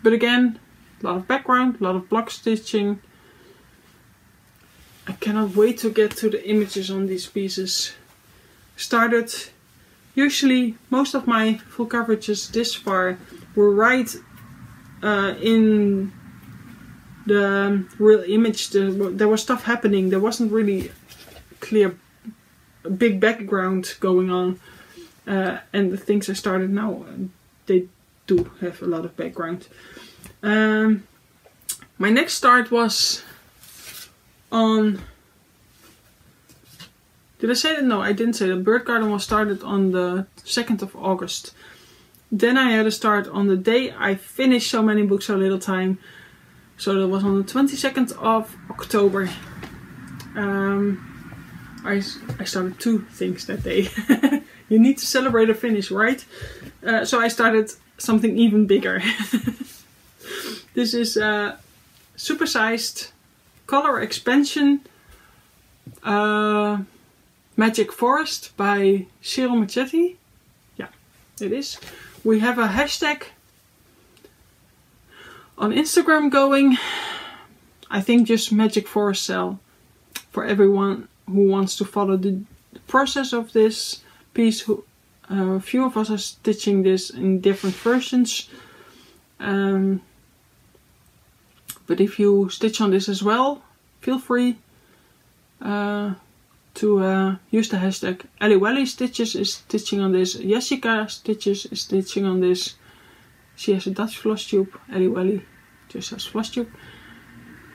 But again, a lot of background, a lot of block stitching. I cannot wait to get to the images on these pieces. Started, usually most of my full coverages this far were right uh, in the real image. there was stuff happening. There wasn't really clear, big background going on. Uh, and the things I started now, they do have a lot of background. Um, my next start was on. Did I say that? No, I didn't say that. Bird Garden was started on the 2nd of August. Then I had a start on the day I finished So Many Books So Little Time. So that was on the 22nd of October. Um, I, I started two things that day. you need to celebrate a finish, right? Uh, so I started something even bigger. this is a supersized color expansion uh, Magic Forest by Cyril Marchetti. Yeah, it is. We have a hashtag on Instagram going. I think just Magic Forest SAL for everyone who wants to follow the process of this piece. Who, uh, a few of us are stitching this in different versions. Um, but if you stitch on this as well, feel free uh, to uh, use the hashtag Ellie Stitches is stitching on this. Jessica Stitches is stitching on this. She has a Dutch floss tube. Ellie just has floss tube.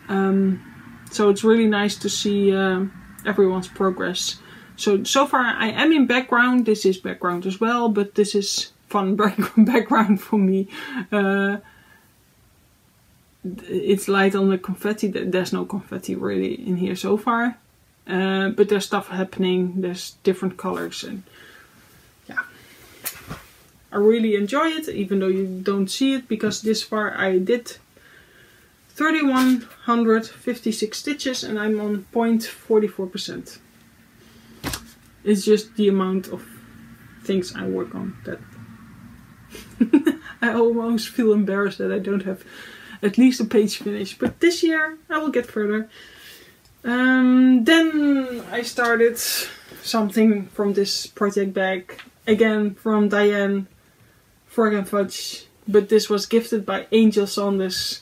Um, so it's really nice to see uh, everyone's progress. So, so far I am in background. This is background as well, but this is fun background for me. Uh, it's light on the confetti. There's no confetti really in here so far. Uh, but there's stuff happening. There's different colors and yeah. I really enjoy it even though you don't see it because this far I did 3156 stitches and I'm on 0.44%. It's just the amount of things I work on that I almost feel embarrassed that I don't have at least a page finished. But this year I will get further. Um, then I started something from this project bag. Again from Diane Frog and Fudge. But this was gifted by Angel Saunders.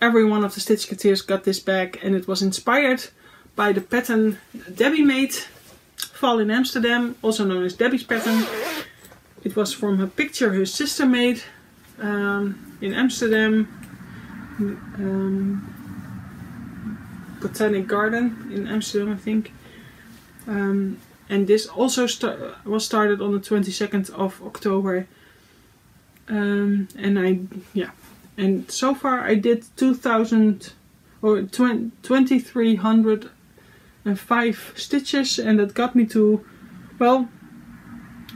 Every one of the stitch Stitchketeers got this bag and it was inspired by the pattern Debbie made. Fall in Amsterdam, also known as Debbie's pattern. It was from a picture her sister made um, in Amsterdam. Um, Botanic Garden in Amsterdam, I think. Um, and this also was started on the 22nd of October. Um, and I, yeah, and so far I did 2000 or 2305 stitches, and that got me to, well,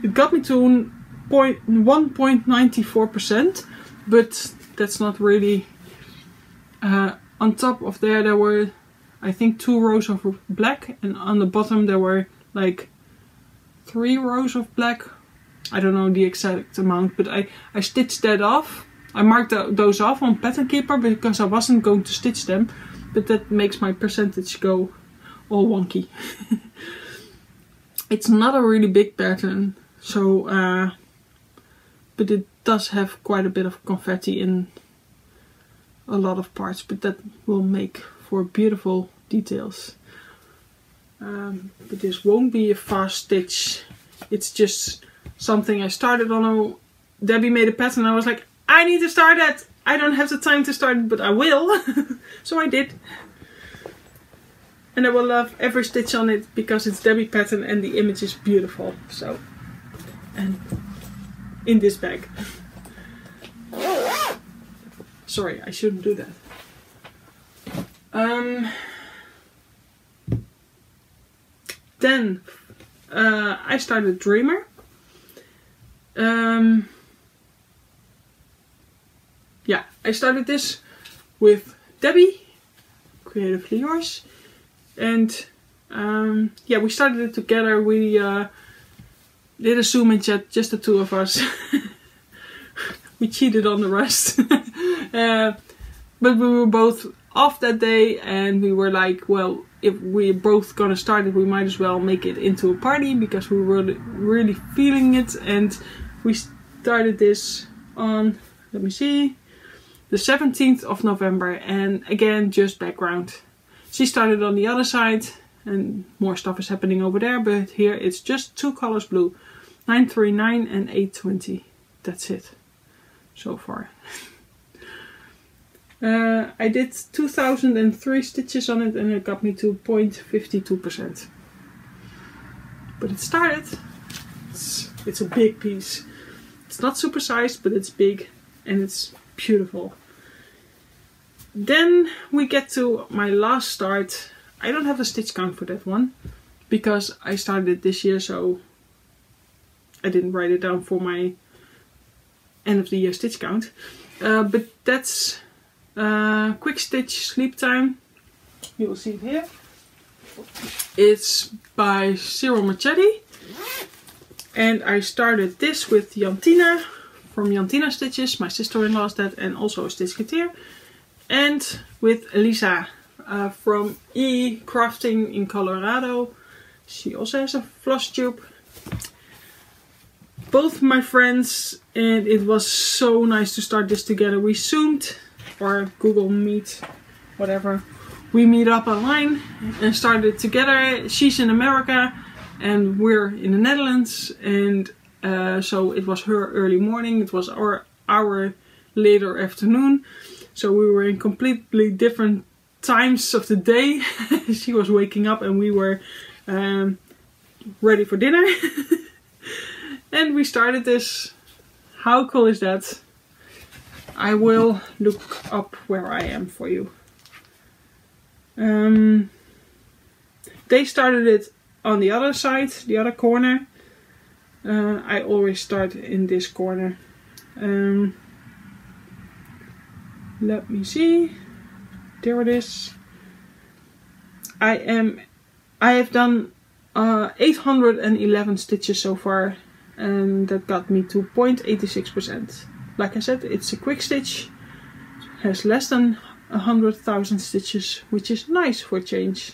it got me to 1.94%, but that's not really uh, on top of there there were I think two rows of black and on the bottom there were like three rows of black. I don't know the exact amount but I, I stitched that off. I marked those off on Pattern Keeper because I wasn't going to stitch them but that makes my percentage go all wonky. it's not a really big pattern so uh, but it does have quite a bit of confetti in a lot of parts but that will make for beautiful details. Um, but this won't be a fast stitch. It's just something I started on a... Debbie made a pattern I was like, I need to start that. I don't have the time to start it, but I will. so I did. And I will love every stitch on it because it's Debbie pattern and the image is beautiful. So, and in this bag. Sorry, I shouldn't do that. Um, then uh, I started Dreamer. Um, yeah, I started this with Debbie, Creatively Yours, and um, yeah, we started it together. We uh, did a Zoom in chat, just the two of us. we cheated on the rest, uh, but we were both off that day and we were like, well, if we're both gonna start it, we might as well make it into a party because we were really feeling it. And we started this on, let me see, the 17th of November. And again, just background. She started on the other side and more stuff is happening over there. But here it's just two colors blue, 939 and 820. That's it so far. Uh, I did 2003 stitches on it and it got me to 0.52%. But it started. It's, it's a big piece. It's not super sized, but it's big and it's beautiful. Then we get to my last start. I don't have a stitch count for that one because I started it this year, so I didn't write it down for my end of the year stitch count. Uh, but that's uh, quick stitch sleep time. You will see it here. It's by Cyril Marchetti. And I started this with Jantina from Jantina Stitches, my sister-in-law's that, and also a Stitch And with Elisa uh, from E Crafting in Colorado. She also has a floss tube. Both my friends, and it was so nice to start this together. We zoomed or Google Meet, whatever. We meet up online and started together. She's in America and we're in the Netherlands. And uh, so it was her early morning, it was our, our later afternoon. So we were in completely different times of the day. she was waking up and we were um, ready for dinner. and we started this. How cool is that? I will look up where I am for you. Um, they started it on the other side, the other corner. Uh, I always start in this corner. Um, let me see. There it is. I am. I have done uh, 811 stitches so far, and that got me to 0.86% like I said, it's a quick stitch, has less than a hundred thousand stitches, which is nice for change.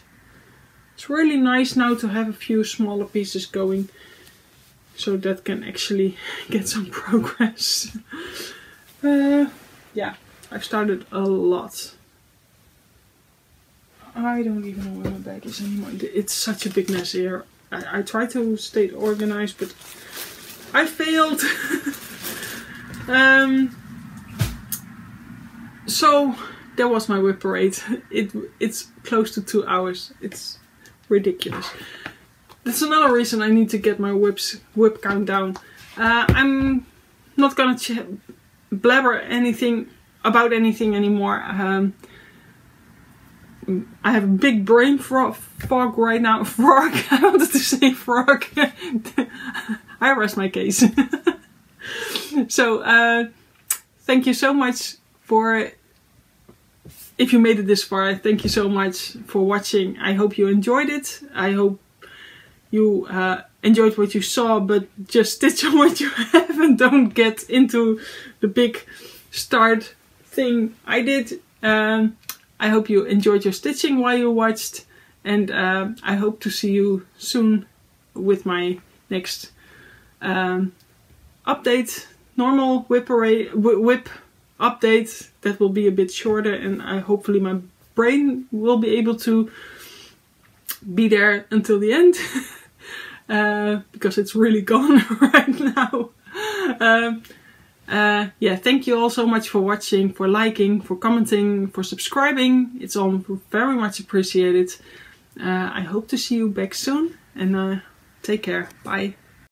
It's really nice now to have a few smaller pieces going, so that can actually get some progress. uh, yeah, I've started a lot. I don't even know where my bag is anymore. It's such a big mess here. I, I try to stay organized, but I failed. Um, so that was my WIP parade. It it's close to two hours. It's ridiculous. That's another reason I need to get my WIPs WIP count down. Uh, I'm not gonna blabber anything about anything anymore. Um, I have a big brain fog right now. Frog. I wanted to say frog. I rest my case. so uh, thank you so much for if you made it this far, thank you so much for watching. I hope you enjoyed it. I hope you uh, enjoyed what you saw, but just stitch on what you have and don't get into the big start thing I did. Um, I hope you enjoyed your stitching while you watched, and uh, I hope to see you soon with my next um, update. Normal whip array, WIP update that will be a bit shorter, and I hopefully my brain will be able to be there until the end. uh, because it's really gone right now. Um, uh, yeah, thank you all so much for watching, for liking, for commenting, for subscribing. It's all very much appreciated. Uh, I hope to see you back soon and uh, take care. Bye.